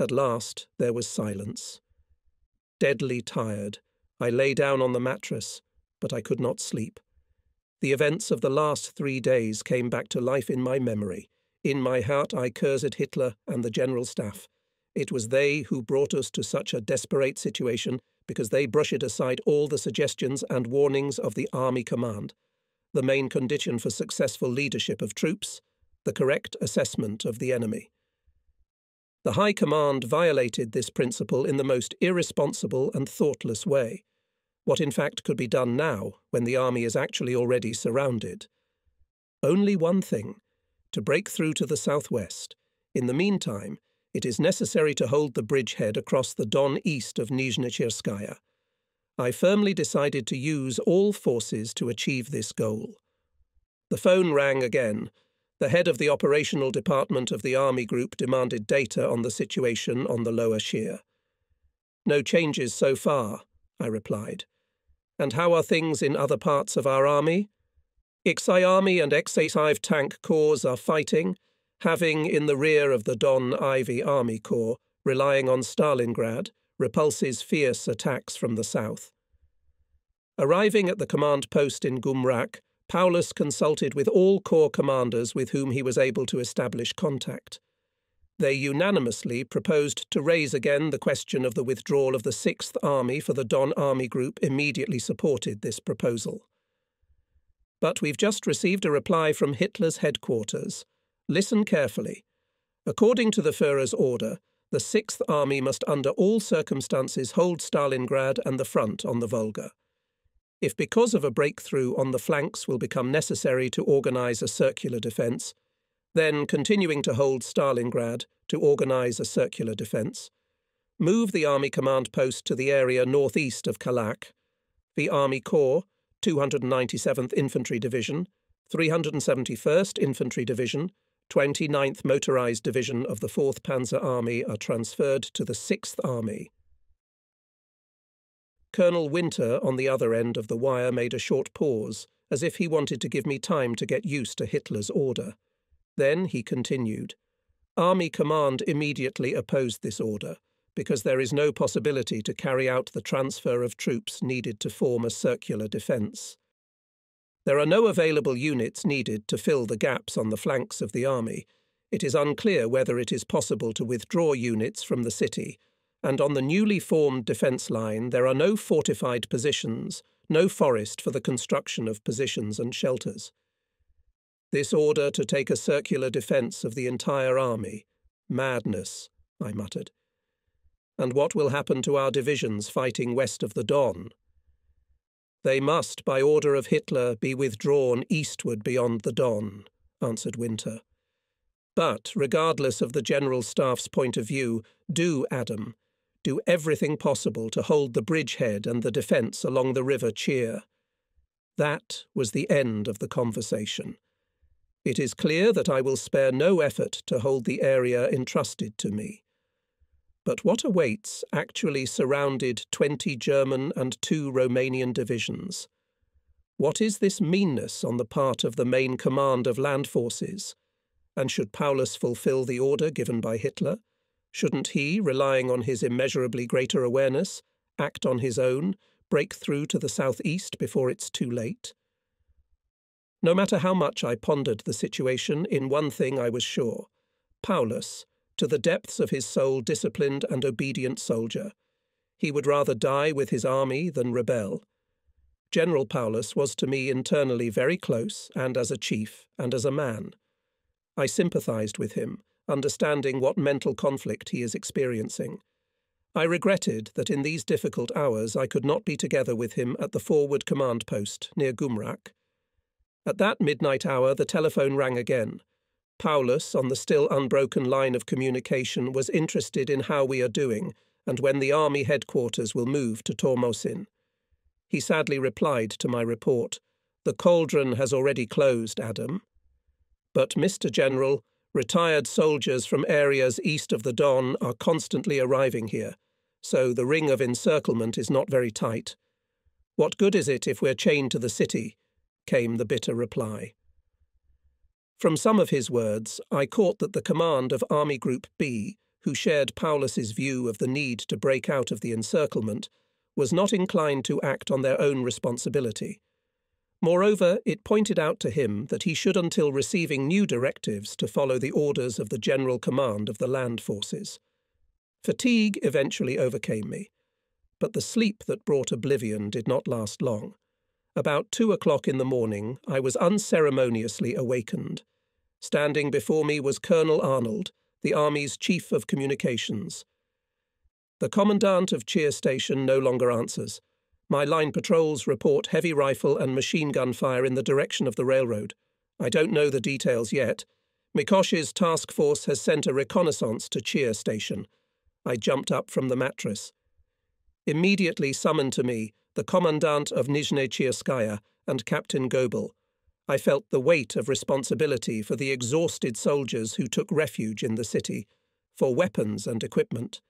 At last there was silence. Deadly tired, I lay down on the mattress, but I could not sleep. The events of the last three days came back to life in my memory. In my heart I cursed Hitler and the General Staff. It was they who brought us to such a desperate situation because they brushed aside all the suggestions and warnings of the Army Command. The main condition for successful leadership of troops, the correct assessment of the enemy. The High Command violated this principle in the most irresponsible and thoughtless way, what in fact could be done now when the army is actually already surrounded. Only one thing to break through to the southwest. In the meantime, it is necessary to hold the bridgehead across the Don east of Nizhny I firmly decided to use all forces to achieve this goal. The phone rang again, the head of the operational department of the Army Group demanded data on the situation on the lower Chir. No changes so far, I replied. And how are things in other parts of our army? XI Army and X85 Tank Corps are fighting, having in the rear of the Don Ivy Army Corps, relying on Stalingrad, repulses fierce attacks from the south. Arriving at the command post in Gumrak, Paulus consulted with all corps commanders with whom he was able to establish contact. They unanimously proposed to raise again the question of the withdrawal of the Sixth Army for the Don Army Group immediately supported this proposal. But we've just received a reply from Hitler's headquarters. Listen carefully. According to the Führer's order, the Sixth Army must under all circumstances hold Stalingrad and the front on the Volga. If because of a breakthrough on the flanks will become necessary to organize a circular defense, then continuing to hold Stalingrad to organize a circular defense, move the Army Command Post to the area northeast of Kalach, the Army Corps, 297th Infantry Division, 371st Infantry Division, 29th Motorized Division of the 4th Panzer Army are transferred to the 6th Army. Colonel Winter on the other end of the wire made a short pause, as if he wanted to give me time to get used to Hitler's order. Then he continued. Army Command immediately opposed this order, because there is no possibility to carry out the transfer of troops needed to form a circular defence. There are no available units needed to fill the gaps on the flanks of the army. It is unclear whether it is possible to withdraw units from the city and on the newly formed defence line there are no fortified positions, no forest for the construction of positions and shelters. This order to take a circular defence of the entire army. Madness, I muttered. And what will happen to our divisions fighting west of the Don? They must, by order of Hitler, be withdrawn eastward beyond the Don, answered Winter. But, regardless of the General Staff's point of view, do, Adam, do everything possible to hold the bridgehead and the defence along the river Chir. That was the end of the conversation. It is clear that I will spare no effort to hold the area entrusted to me. But what awaits actually surrounded 20 German and two Romanian divisions. What is this meanness on the part of the main command of land forces? And should Paulus fulfill the order given by Hitler? Shouldn't he, relying on his immeasurably greater awareness, act on his own, break through to the southeast before it's too late? No matter how much I pondered the situation, in one thing I was sure Paulus, to the depths of his soul disciplined and obedient soldier. He would rather die with his army than rebel. General Paulus was to me internally very close, and as a chief, and as a man. I sympathized with him, understanding what mental conflict he is experiencing. I regretted that in these difficult hours I could not be together with him at the forward command post near Gumrak. At that midnight hour the telephone rang again. Paulus, on the still unbroken line of communication, was interested in how we are doing and when the army headquarters will move to Tormosin. He sadly replied to my report, The cauldron has already closed, Adam. But, Mr. General, retired soldiers from areas east of the Don are constantly arriving here, so the ring of encirclement is not very tight. What good is it if we're chained to the city? came the bitter reply. From some of his words, I caught that the command of Army Group B, who shared Paulus's view of the need to break out of the encirclement, was not inclined to act on their own responsibility. Moreover, it pointed out to him that he should until receiving new directives to follow the orders of the General Command of the Land Forces. Fatigue eventually overcame me, but the sleep that brought oblivion did not last long. About two o'clock in the morning, I was unceremoniously awakened. Standing before me was Colonel Arnold, the Army's Chief of Communications. The Commandant of Chir Station no longer answers. My line patrols report heavy rifle and machine gun fire in the direction of the railroad. I don't know the details yet. Mikosch's task force has sent a reconnaissance to Chir Station. I jumped up from the mattress. Immediately summoned to me, the Commandant of Nizhne and Captain Gobel. I felt the weight of responsibility for the exhausted soldiers who took refuge in the city, for weapons and equipment.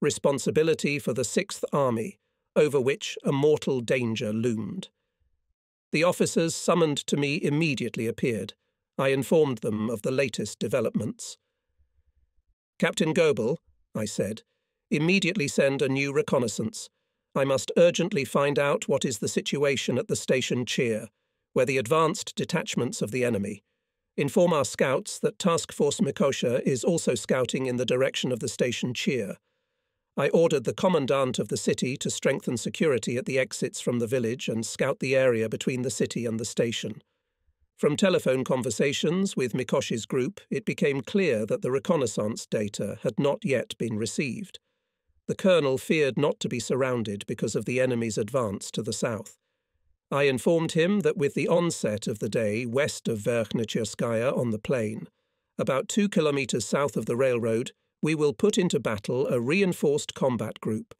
Responsibility for the Sixth Army, over which a mortal danger loomed. The officers summoned to me immediately appeared. I informed them of the latest developments. Captain Gobel, I said, immediately send a new reconnaissance. I must urgently find out what is the situation at the station Chir, where the advanced detachments of the enemy. Inform our scouts that Task Force Mikosha is also scouting in the direction of the station Chir. I ordered the commandant of the city to strengthen security at the exits from the village and scout the area between the city and the station. From telephone conversations with Mikoshi's group, it became clear that the reconnaissance data had not yet been received. The colonel feared not to be surrounded because of the enemy's advance to the south. I informed him that with the onset of the day west of Verkhnechirskaya on the plain, about two kilometres south of the railroad, we will put into battle a reinforced combat group.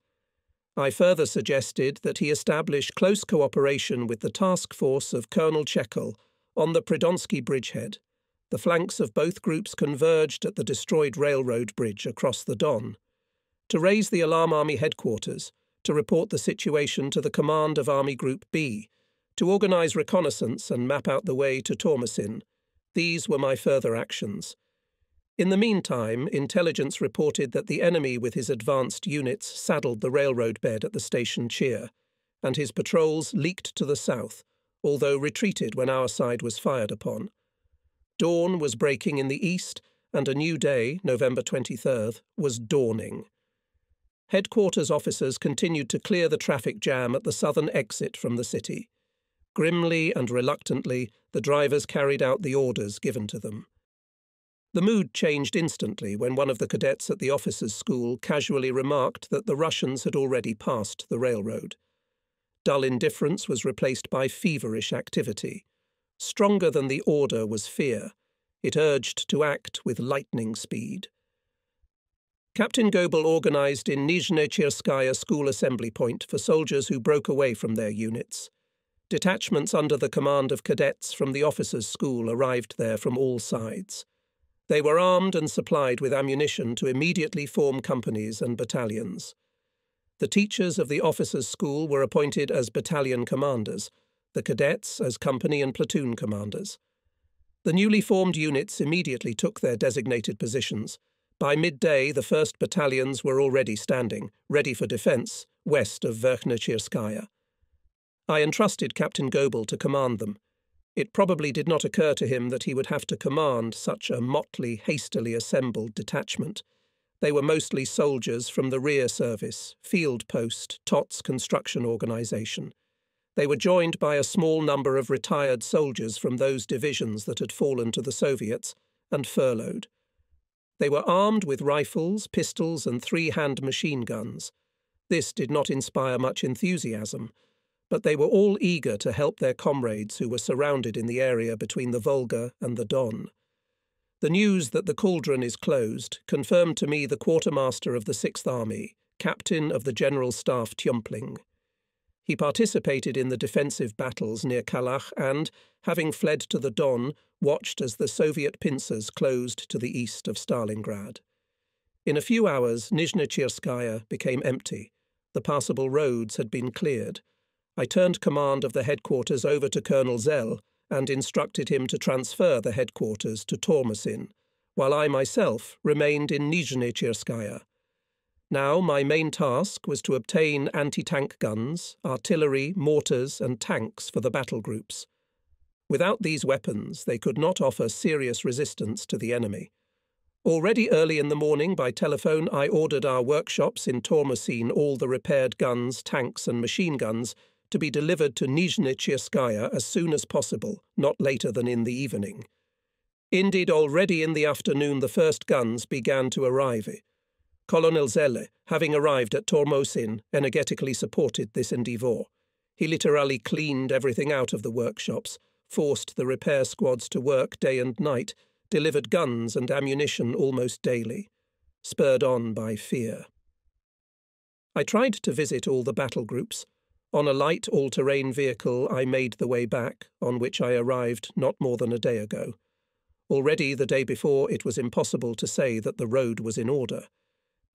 I further suggested that he establish close cooperation with the task force of Colonel Chekhov on the Pridonsky bridgehead. The flanks of both groups converged at the destroyed railroad bridge across the Don to raise the Alarm Army headquarters, to report the situation to the command of Army Group B, to organise reconnaissance and map out the way to Tormosin. These were my further actions. In the meantime, intelligence reported that the enemy with his advanced units saddled the railroad bed at the station Chir, and his patrols leaked to the south, although retreated when our side was fired upon. Dawn was breaking in the east, and a new day, November 23rd, was dawning. Headquarters officers continued to clear the traffic jam at the southern exit from the city. Grimly and reluctantly, the drivers carried out the orders given to them. The mood changed instantly when one of the cadets at the officers' school casually remarked that the Russians had already passed the railroad. Dull indifference was replaced by feverish activity. Stronger than the order was fear. It urged to act with lightning speed. Captain Gobel organised in Nizhne Chirskaya School Assembly Point for soldiers who broke away from their units. Detachments under the command of cadets from the officers' school arrived there from all sides. They were armed and supplied with ammunition to immediately form companies and battalions. The teachers of the officers' school were appointed as battalion commanders. the cadets as company and platoon commanders. The newly formed units immediately took their designated positions. By midday, the first battalions were already standing, ready for defence, west of Verkhnechirskaya. I entrusted Captain Goebel to command them. It probably did not occur to him that he would have to command such a motley, hastily assembled detachment. They were mostly soldiers from the rear service, field post, Todt's construction organisation. They were joined by a small number of retired soldiers from those divisions that had fallen to the Soviets and furloughed. They were armed with rifles, pistols, and three hand machine guns. This did not inspire much enthusiasm, but they were all eager to help their comrades who were surrounded in the area between the Volga and the Don. The news that the cauldron is closed confirmed to me the quartermaster of the Sixth Army, captain of the General Staff Tjumpling. He participated in the defensive battles near Kalach and, having fled to the Don, watched as the Soviet pincers closed to the east of Stalingrad. In a few hours, Nizhny became empty. The passable roads had been cleared. I turned command of the headquarters over to Colonel Zell and instructed him to transfer the headquarters to Tormosin, while I myself remained in Nizhny now, my main task was to obtain anti tank guns, artillery, mortars, and tanks for the battle groups. Without these weapons, they could not offer serious resistance to the enemy. Already early in the morning, by telephone, I ordered our workshops in Tormosin all the repaired guns, tanks, and machine guns to be delivered to Nizhny as soon as possible, not later than in the evening. Indeed, already in the afternoon, the first guns began to arrive. Colonel Zell, having arrived at Tormosin, energetically supported this endeavour. He literally cleaned everything out of the workshops, forced the repair squads to work day and night, delivered guns and ammunition almost daily, spurred on by fear. I tried to visit all the battle groups. On a light all terrain vehicle, I made the way back, on which I arrived not more than a day ago. Already the day before, it was impossible to say that the road was in order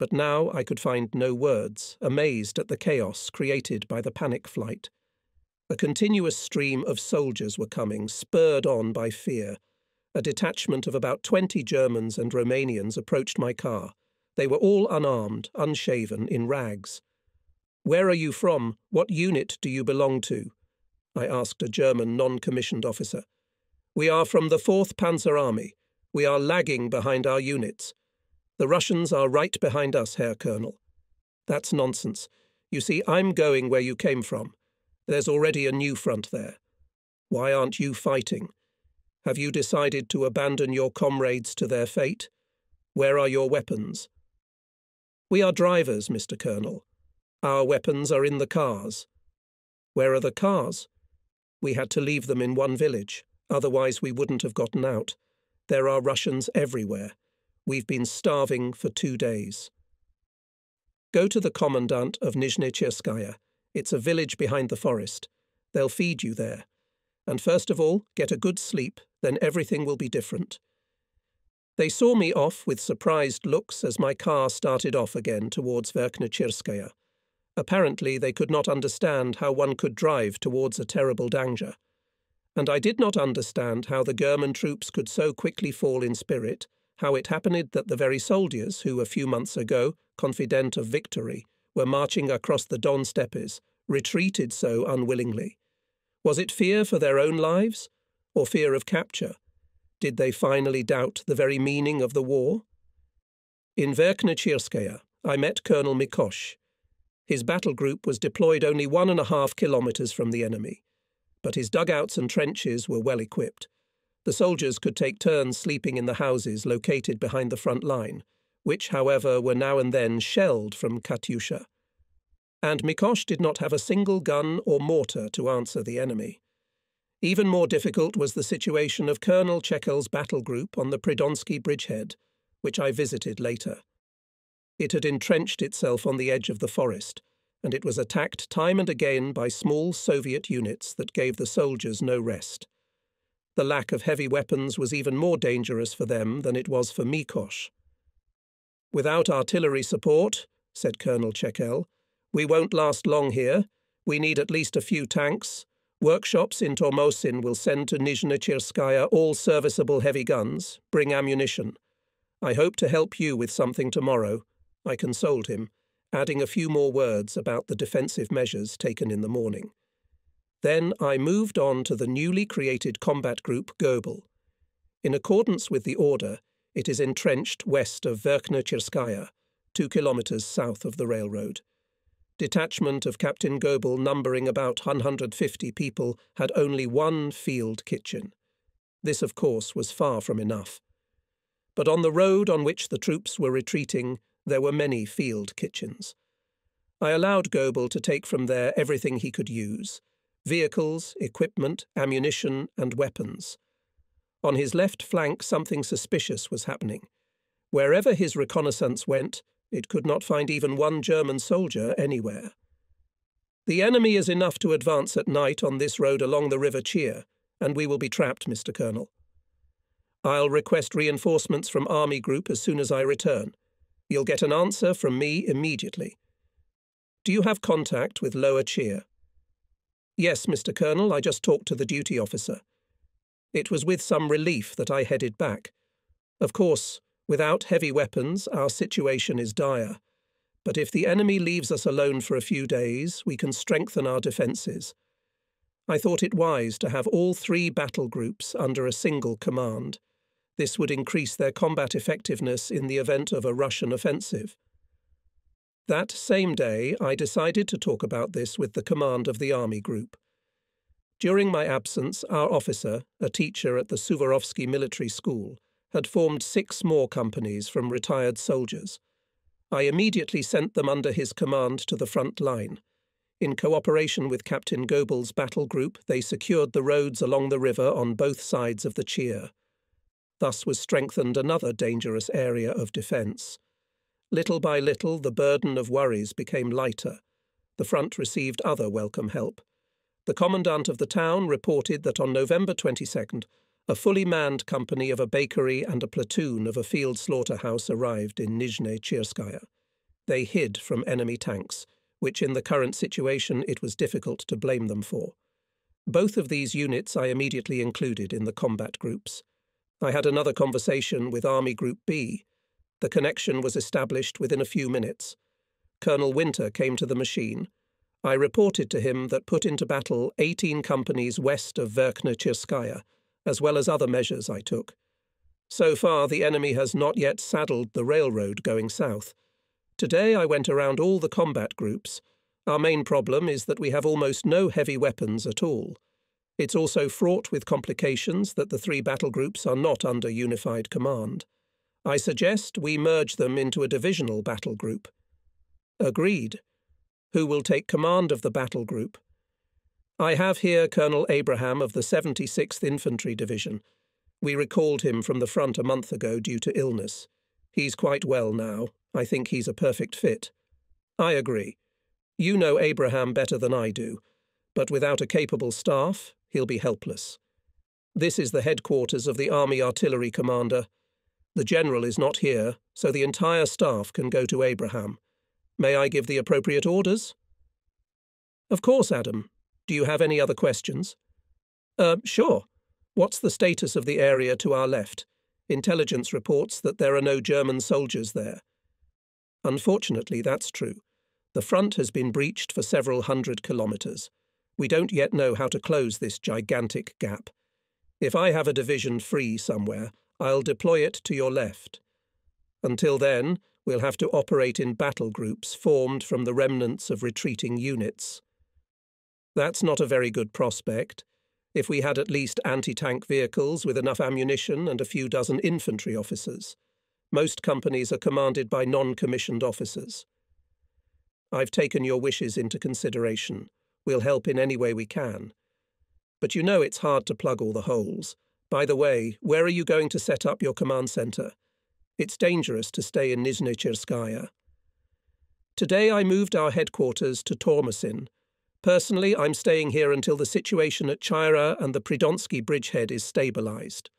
but now I could find no words, amazed at the chaos created by the panic flight. A continuous stream of soldiers were coming, spurred on by fear. A detachment of about twenty Germans and Romanians approached my car. They were all unarmed, unshaven, in rags. Where are you from? What unit do you belong to? I asked a German non commissioned officer. We are from the 4th Panzer Army. We are lagging behind our units. The Russians are right behind us, Herr Colonel. That's nonsense. You see, I'm going where you came from. There's already a new front there. Why aren't you fighting? Have you decided to abandon your comrades to their fate? Where are your weapons? We are drivers, Mr. Colonel. Our weapons are in the cars. Where are the cars? We had to leave them in one village, otherwise we wouldn't have gotten out. There are Russians everywhere. We've been starving for two days. Go to the commandant of Nizhny It's a village behind the forest. They'll feed you there. And first of all, get a good sleep, then everything will be different. They saw me off with surprised looks as my car started off again towards Verkhnechirskaya. Apparently, they could not understand how one could drive towards a terrible danger. And I did not understand how the German troops could so quickly fall in spirit how it happened that the very soldiers who, a few months ago, confident of victory, were marching across the Don steppes, retreated so unwillingly. Was it fear for their own lives, or fear of capture? Did they finally doubt the very meaning of the war? In Verkhnechirskaya, I met Colonel Mikosch. His battle group was deployed only one and a half kilometres from the enemy, but his dugouts and trenches were well equipped. The soldiers could take turns sleeping in the houses located behind the front line, which, however, were now and then shelled from Katyusha. And Mikosch did not have a single gun or mortar to answer the enemy. Even more difficult was the situation of Colonel Chekel's battle group on the Pridonsky bridgehead, which I visited later. It had entrenched itself on the edge of the forest, and it was attacked time and again by small Soviet units that gave the soldiers no rest. The lack of heavy weapons was even more dangerous for them than it was for Mikosch. Without artillery support, said Colonel Chekel, we won't last long here. We need at least a few tanks. Workshops in Tormosin will send to Nizhny all serviceable heavy guns, bring ammunition. I hope to help you with something tomorrow. I consoled him, adding a few more words about the defensive measures taken in the morning. Then I moved on to the newly created combat group Gobel. In accordance with the order, it is entrenched west of Verkhna two kilometres south of the railroad detachment of Captain Gobel numbering about 150 people had only one field kitchen. This, of course, was far from enough. But on the road on which the troops were retreating, there were many field kitchens. I allowed Gobel to take from there everything he could use vehicles, equipment, ammunition, and weapons. On his left flank, something suspicious was happening. Wherever his reconnaissance went, it could not find even one German soldier anywhere. The enemy is enough to advance at night on this road along the River Chir, and we will be trapped, Mr. Colonel. I'll request reinforcements from Army Group as soon as I return. You'll get an answer from me immediately. Do you have contact with Lower Chir? Yes, Mr. Colonel, I just talked to the duty officer. It was with some relief that I headed back. Of course, Without heavy weapons, our situation is dire. But if the enemy leaves us alone for a few days, we can strengthen our defences. I thought it wise to have all three battle groups under a single command. This would increase their combat effectiveness in the event of a Russian offensive. That same day, I decided to talk about this with the command of the Army Group. During my absence, our officer, a teacher at the Suvorovsky Military School, had formed six more companies from retired soldiers. I immediately sent them under his command to the front line. In cooperation with Captain Gobel's battle group, they secured the roads along the river on both sides of the Chir. Thus was strengthened another dangerous area of defence. Little by little, the burden of worries became lighter. The front received other welcome help. The commandant of the town reported that on November 22nd, a fully manned company of a bakery and a platoon of a field slaughterhouse arrived in Nizhny Chirskaya. They hid from enemy tanks, which in the current situation it was difficult to blame them for. Both of these units I immediately included in the combat groups. I had another conversation with Army Group B. The connection was established within a few minutes. Colonel Winter came to the machine. I reported to him that put into battle 18 companies west of Verkhnechirskaya, as well as other measures I took. So far, the enemy has not yet saddled the railroad going south. Today I went around all the combat groups. Our main problem is that we have almost no heavy weapons at all. It's also fraught with complications that the three battle groups are not under unified command. I suggest we merge them into a divisional battle group. Agreed. Who will take command of the battle group? I have here Colonel Abraham of the 76th Infantry Division. We recalled him from the front a month ago due to illness. He's quite well now. I think he's a perfect fit. I agree. You know Abraham better than I do, but without a capable staff, he'll be helpless. This is the headquarters of the Army Artillery Commander. The General is not here, so the entire staff can go to Abraham. May I give the appropriate orders? Of course, Adam. Do you have any other questions? Uh, sure. What's the status of the area to our left? Intelligence reports that there are no German soldiers there. Unfortunately, that's true. The front has been breached for several hundred kilometres. We don't yet know how to close this gigantic gap. If I have a division free somewhere, I'll deploy it to your left. Until then, we'll have to operate in battle groups formed from the remnants of retreating units. That's not a very good prospect. If we had at least anti tank vehicles with enough ammunition and a few dozen infantry officers. Most companies are commanded by non commissioned officers. I've taken your wishes into consideration. We'll help in any way we can. But you know it's hard to plug all the holes. By the way, where are you going to set up your command centre? It's dangerous to stay in Nizhny Today I moved our headquarters to Tormosin. Personally, I'm staying here until the situation at Chira and the Pridonsky bridgehead is stabilized.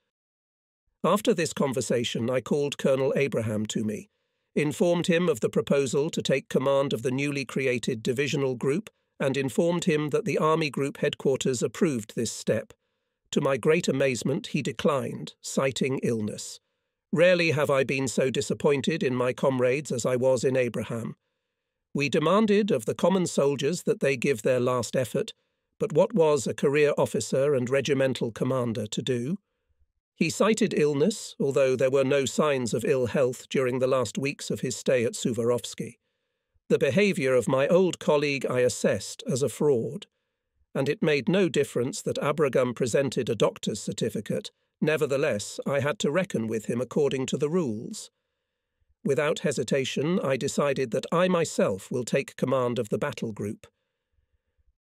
After this conversation, I called Colonel Abraham to me, informed him of the proposal to take command of the newly created divisional group and informed him that the Army Group headquarters approved this step. To my great amazement, he declined, citing illness. Rarely have I been so disappointed in my comrades as I was in Abraham. We demanded of the common soldiers that they give their last effort, but what was a career officer and regimental commander to do? He cited illness, although there were no signs of ill health during the last weeks of his stay at Suvorovsky. The behaviour of my old colleague I assessed as a fraud, and it made no difference that Abragam presented a doctor's certificate. Nevertheless, I had to reckon with him according to the rules. Without hesitation, I decided that I myself will take command of the battle group.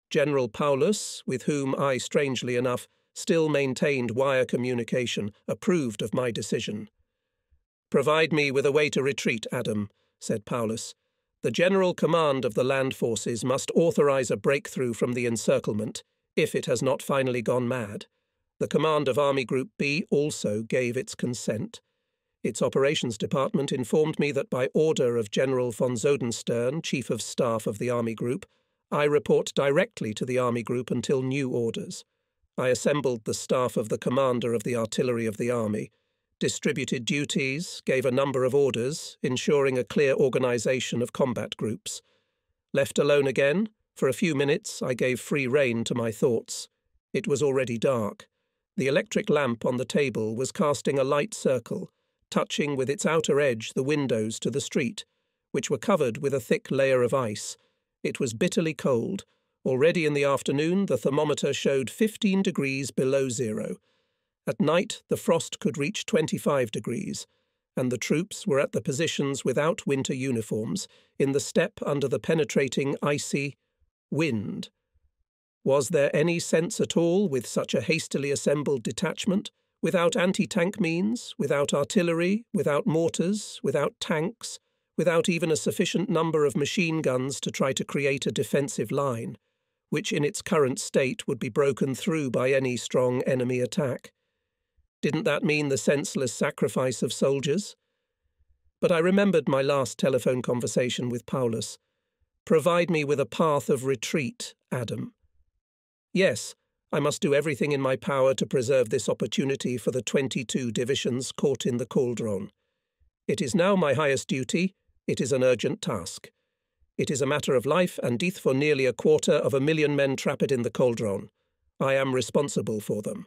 General Paulus, with whom I, strangely enough, still maintained wire communication, approved of my decision. Provide me with a way to retreat, Adam, said Paulus. The general command of the land forces must authorize a breakthrough from the encirclement, if it has not finally gone mad. The command of Army Group B also gave its consent. Its operations department informed me that by order of General von Sodenstern, Chief of Staff of the Army Group, I report directly to the Army Group until new orders. I assembled the staff of the commander of the artillery of the army, distributed duties, gave a number of orders, ensuring a clear organisation of combat groups. Left alone again, for a few minutes I gave free rein to my thoughts. It was already dark. The electric lamp on the table was casting a light circle, touching with its outer edge the windows to the street, which were covered with a thick layer of ice. It was bitterly cold, Already in the afternoon, the thermometer showed 15 degrees below zero. At night, the frost could reach 25 degrees, and the troops were at the positions without winter uniforms, in the steppe under the penetrating, icy wind. Was there any sense at all with such a hastily assembled detachment, without anti tank means, without artillery, without mortars, without tanks, without even a sufficient number of machine guns to try to create a defensive line? which in its current state would be broken through by any strong enemy attack. Didn't that mean the senseless sacrifice of soldiers? But I remembered my last telephone conversation with Paulus. Provide me with a path of retreat, Adam. Yes, I must do everything in my power to preserve this opportunity for the 22 divisions caught in the cauldron. It is now my highest duty, it is an urgent task. It is a matter of life and death for nearly a quarter of a million men trapped in the cauldron. I am responsible for them.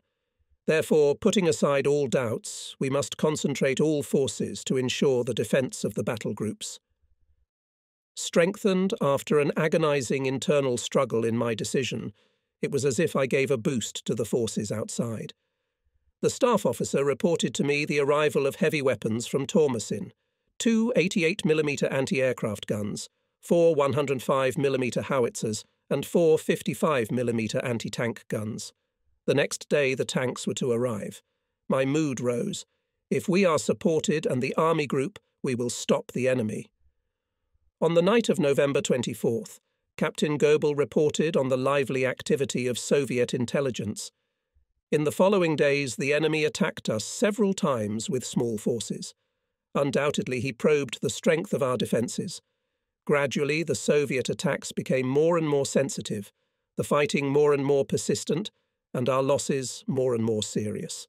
Therefore, putting aside all doubts, we must concentrate all forces to ensure the defence of the battle groups. Strengthened after an agonizing internal struggle in my decision, it was as if I gave a boost to the forces outside. The staff officer reported to me the arrival of heavy weapons from Tormosin, two 88mm anti aircraft guns, four 105mm howitzers, and four 55mm anti tank guns. The next day the tanks were to arrive. My mood rose. If we are supported and the army group, we will stop the enemy. On the night of November 24th, Captain Goebel reported on the lively activity of Soviet intelligence. In the following days, the enemy attacked us several times with small forces. Undoubtedly, he probed the strength of our defences. Gradually, the Soviet attacks became more and more sensitive, the fighting more and more persistent, and our losses more and more serious.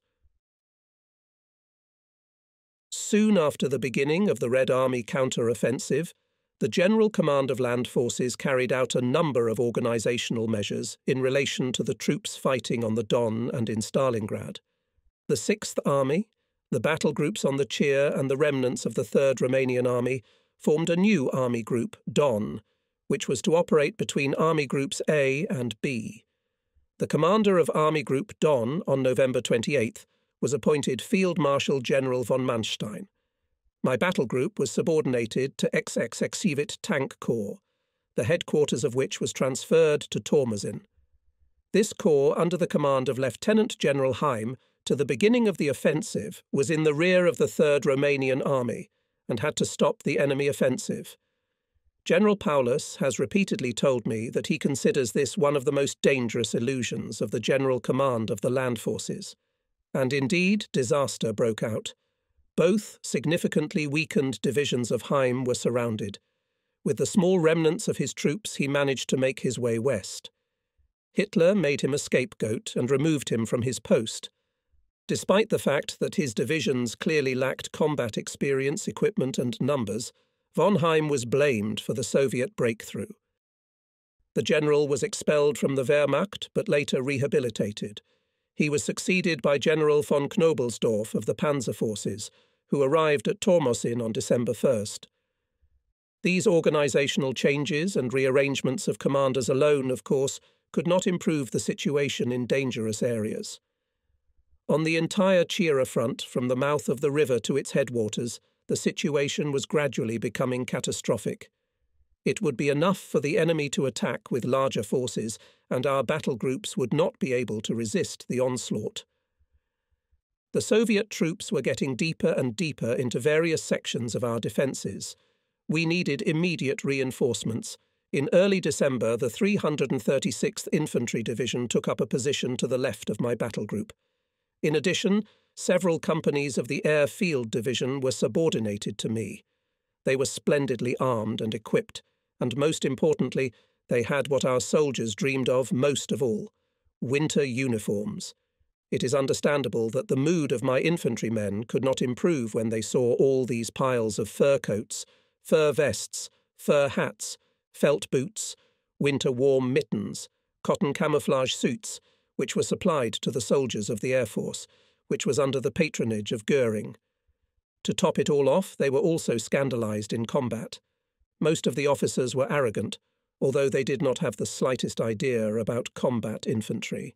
Soon after the beginning of the Red Army counter-offensive, the General Command of Land Forces carried out a number of organisational measures in relation to the troops fighting on the Don and in Stalingrad. The Sixth Army, the battle groups on the Chir and the remnants of the Third Romanian Army formed a new Army Group, Don, which was to operate between Army Groups A and B. The commander of Army Group Don on November 28th was appointed Field Marshal General von Manstein. My battle group was subordinated to XX Exivit Tank Corps, the headquarters of which was transferred to Tormosin. This corps, under the command of Lieutenant General Heim, to the beginning of the offensive, was in the rear of the Third Romanian Army and had to stop the enemy offensive. General Paulus has repeatedly told me that he considers this one of the most dangerous illusions of the general command of the land forces. And indeed, disaster broke out. Both significantly weakened divisions of Heim were surrounded. With the small remnants of his troops, he managed to make his way west. Hitler made him a scapegoat and removed him from his post. Despite the fact that his divisions clearly lacked combat experience, equipment, and numbers, von Heim was blamed for the Soviet breakthrough. The general was expelled from the Wehrmacht but later rehabilitated. He was succeeded by General von Knobelsdorff of the Panzer Forces, who arrived at Tormosin on December 1st. These organisational changes and rearrangements of commanders alone, of course, could not improve the situation in dangerous areas. On the entire Chira front, from the mouth of the river to its headwaters, the situation was gradually becoming catastrophic. It would be enough for the enemy to attack with larger forces, and our battle groups would not be able to resist the onslaught. The Soviet troops were getting deeper and deeper into various sections of our defences. We needed immediate reinforcements. In early December, the 336th Infantry Division took up a position to the left of my battle group. In addition, several companies of the Air Field Division were subordinated to me. They were splendidly armed and equipped, and most importantly, they had what our soldiers dreamed of most of all winter uniforms. It is understandable that the mood of my infantrymen could not improve when they saw all these piles of fur coats, fur vests, fur hats, felt boots, winter warm mittens, cotton camouflage suits, which were supplied to the soldiers of the Air Force, which was under the patronage of Goering. To top it all off, they were also scandalized in combat. Most of the officers were arrogant, although they did not have the slightest idea about combat infantry.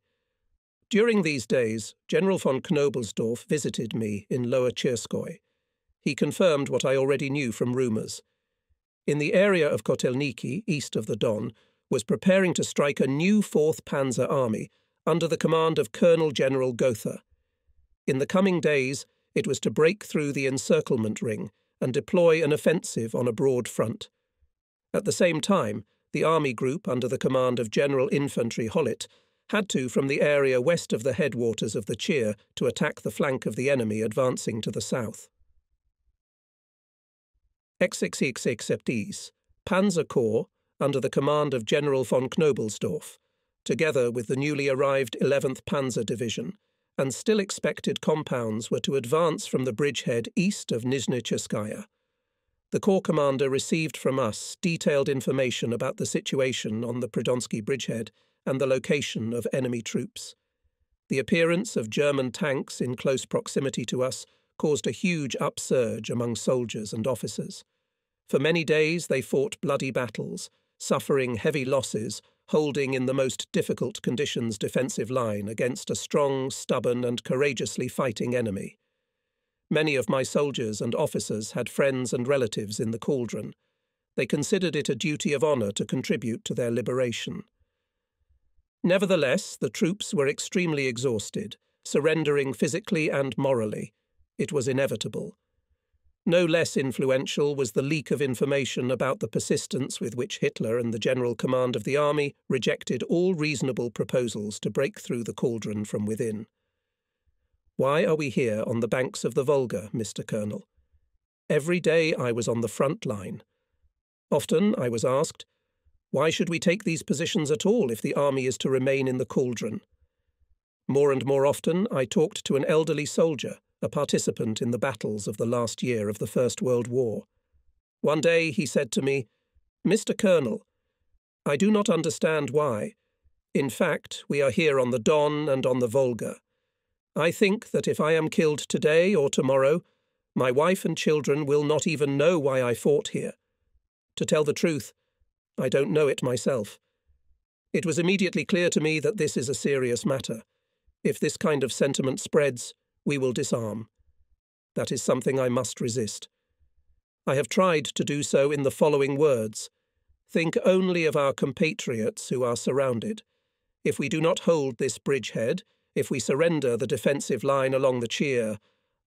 During these days, General von Knobelsdorff visited me in Lower Tverskoy. He confirmed what I already knew from rumours. In the area of Kotelniki, east of the Don, was preparing to strike a new 4th Panzer Army under the command of Colonel General Gotha. In the coming days, it was to break through the encirclement ring and deploy an offensive on a broad front. At the same time, the army group under the command of General Infantry Hollidt had to from the area west of the headwaters of the Chir to attack the flank of the enemy advancing to the south. XXXX Panzer Corps, under the command of General von Knobelsdorff, together with the newly arrived 11th Panzer Division, and still expected compounds were to advance from the bridgehead east of Nizhny The Corps commander received from us detailed information about the situation on the Pridonsky bridgehead and the location of enemy troops. The appearance of German tanks in close proximity to us caused a huge upsurge among soldiers and officers. For many days they fought bloody battles, suffering heavy losses, holding in the most difficult conditions defensive line against a strong, stubborn, and courageously fighting enemy. Many of my soldiers and officers had friends and relatives in the cauldron. They considered it a duty of honour to contribute to their liberation. Nevertheless, the troops were extremely exhausted, surrendering physically and morally. It was inevitable. No less influential was the leak of information about the persistence with which Hitler and the general command of the army rejected all reasonable proposals to break through the cauldron from within. Why are we here on the banks of the Volga, Mr. Colonel? Every day I was on the front line. Often I was asked, why should we take these positions at all if the army is to remain in the cauldron? More and more often I talked to an elderly soldier, a participant in the battles of the last year of the First World War. One day he said to me, Mr. Colonel, I do not understand why. In fact, we are here on the Don and on the Volga. I think that if I am killed today or tomorrow, my wife and children will not even know why I fought here. To tell the truth, I don't know it myself. It was immediately clear to me that this is a serious matter. If this kind of sentiment spreads, we will disarm. That is something I must resist. I have tried to do so in the following words Think only of our compatriots who are surrounded. If we do not hold this bridgehead, if we surrender the defensive line along the Chir,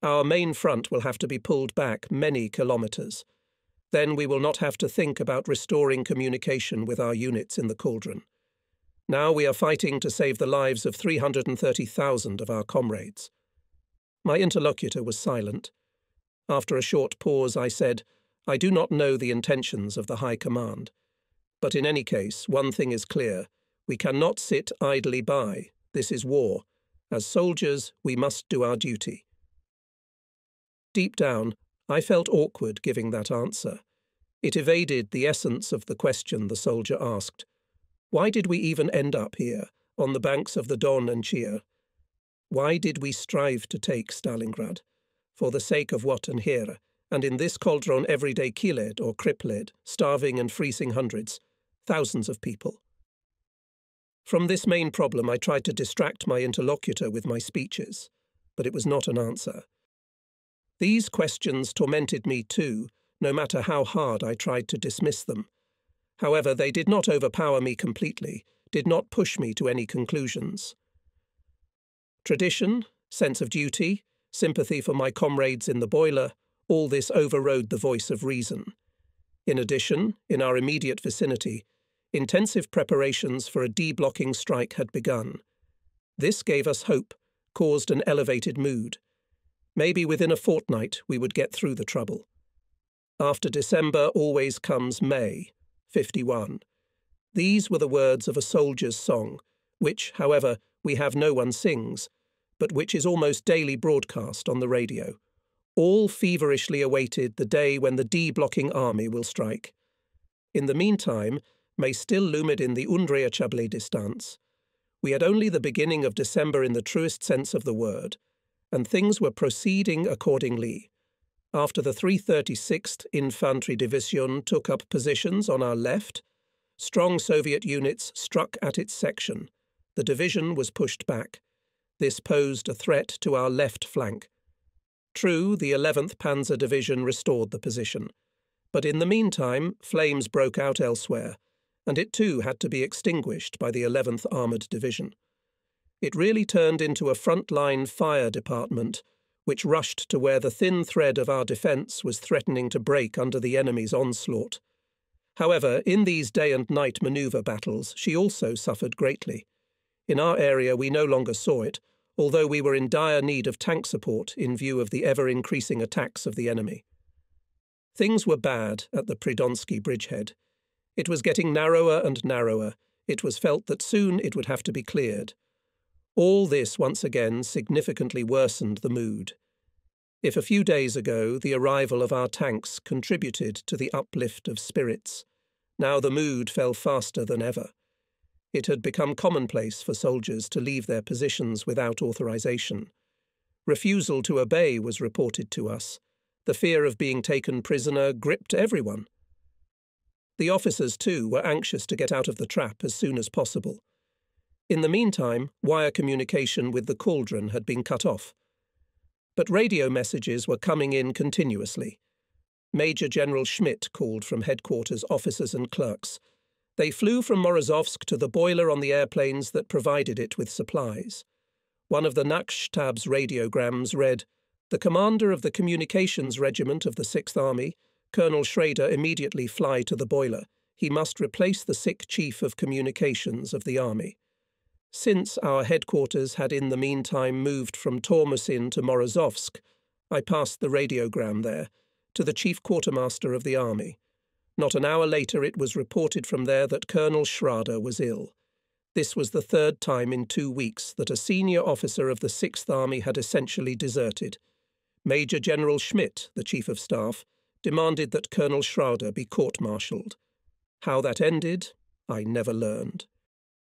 our main front will have to be pulled back many kilometres. Then we will not have to think about restoring communication with our units in the cauldron. Now we are fighting to save the lives of 330,000 of our comrades. My interlocutor was silent. After a short pause, I said, I do not know the intentions of the High Command. But in any case, one thing is clear we cannot sit idly by. This is war. As soldiers, we must do our duty. Deep down, I felt awkward giving that answer. It evaded the essence of the question the soldier asked. Why did we even end up here, on the banks of the Don and Chir? Why did we strive to take Stalingrad? For the sake of what and here, and in this cauldron everyday Killed or Kripled, starving and freezing hundreds, thousands of people. From this main problem, I tried to distract my interlocutor with my speeches, but it was not an answer. These questions tormented me too, no matter how hard I tried to dismiss them. However, they did not overpower me completely, did not push me to any conclusions. Tradition, sense of duty, sympathy for my comrades in the boiler, all this overrode the voice of reason. In addition, in our immediate vicinity, intensive preparations for a deblocking strike had begun. This gave us hope, caused an elevated mood. Maybe within a fortnight we would get through the trouble. After December always comes May, 51. These were the words of a soldier's song, which, however, we have no one sings, but which is almost daily broadcast on the radio. All feverishly awaited the day when the deblocking army will strike. In the meantime, may still loomed in the undreachable distance. We had only the beginning of December in the truest sense of the word, and things were proceeding accordingly. After the 336th Infantry Division took up positions on our left, strong Soviet units struck at its section. The division was pushed back. This posed a threat to our left flank. True, the 11th Panzer Division restored the position. But in the meantime, flames broke out elsewhere, and it too had to be extinguished by the 11th Armoured Division. It really turned into a front-line fire department, which rushed to where the thin thread of our defence was threatening to break under the enemy's onslaught. However, in these day and night manoeuvre battles, she also suffered greatly. In our area, we no longer saw it, although we were in dire need of tank support in view of the ever increasing attacks of the enemy. Things were bad at the Pridonsky bridgehead. It was getting narrower and narrower. It was felt that soon it would have to be cleared. All this once again significantly worsened the mood. If a few days ago the arrival of our tanks contributed to the uplift of spirits, now the mood fell faster than ever. It had become commonplace for soldiers to leave their positions without authorization. Refusal to obey was reported to us. The fear of being taken prisoner gripped everyone. The officers, too, were anxious to get out of the trap as soon as possible. In the meantime, wire communication with the cauldron had been cut off. But radio messages were coming in continuously. Major General Schmidt called from headquarters officers and clerks. They flew from Morozovsk to the boiler on the airplanes that provided it with supplies. One of the Nachstab's radiograms read, The commander of the communications regiment of the Sixth Army Colonel Schrader immediately fly to the boiler. He must replace the sick chief of communications of the army. Since our headquarters had in the meantime moved from Tormosin to Morozovsk, I passed the radiogram there to the chief quartermaster of the army. Not an hour later, it was reported from there that Colonel Schrader was ill. This was the third time in two weeks that a senior officer of the Sixth Army had essentially deserted. Major General Schmidt, the Chief of Staff, demanded that Colonel Schrader be court martialed. How that ended, I never learned.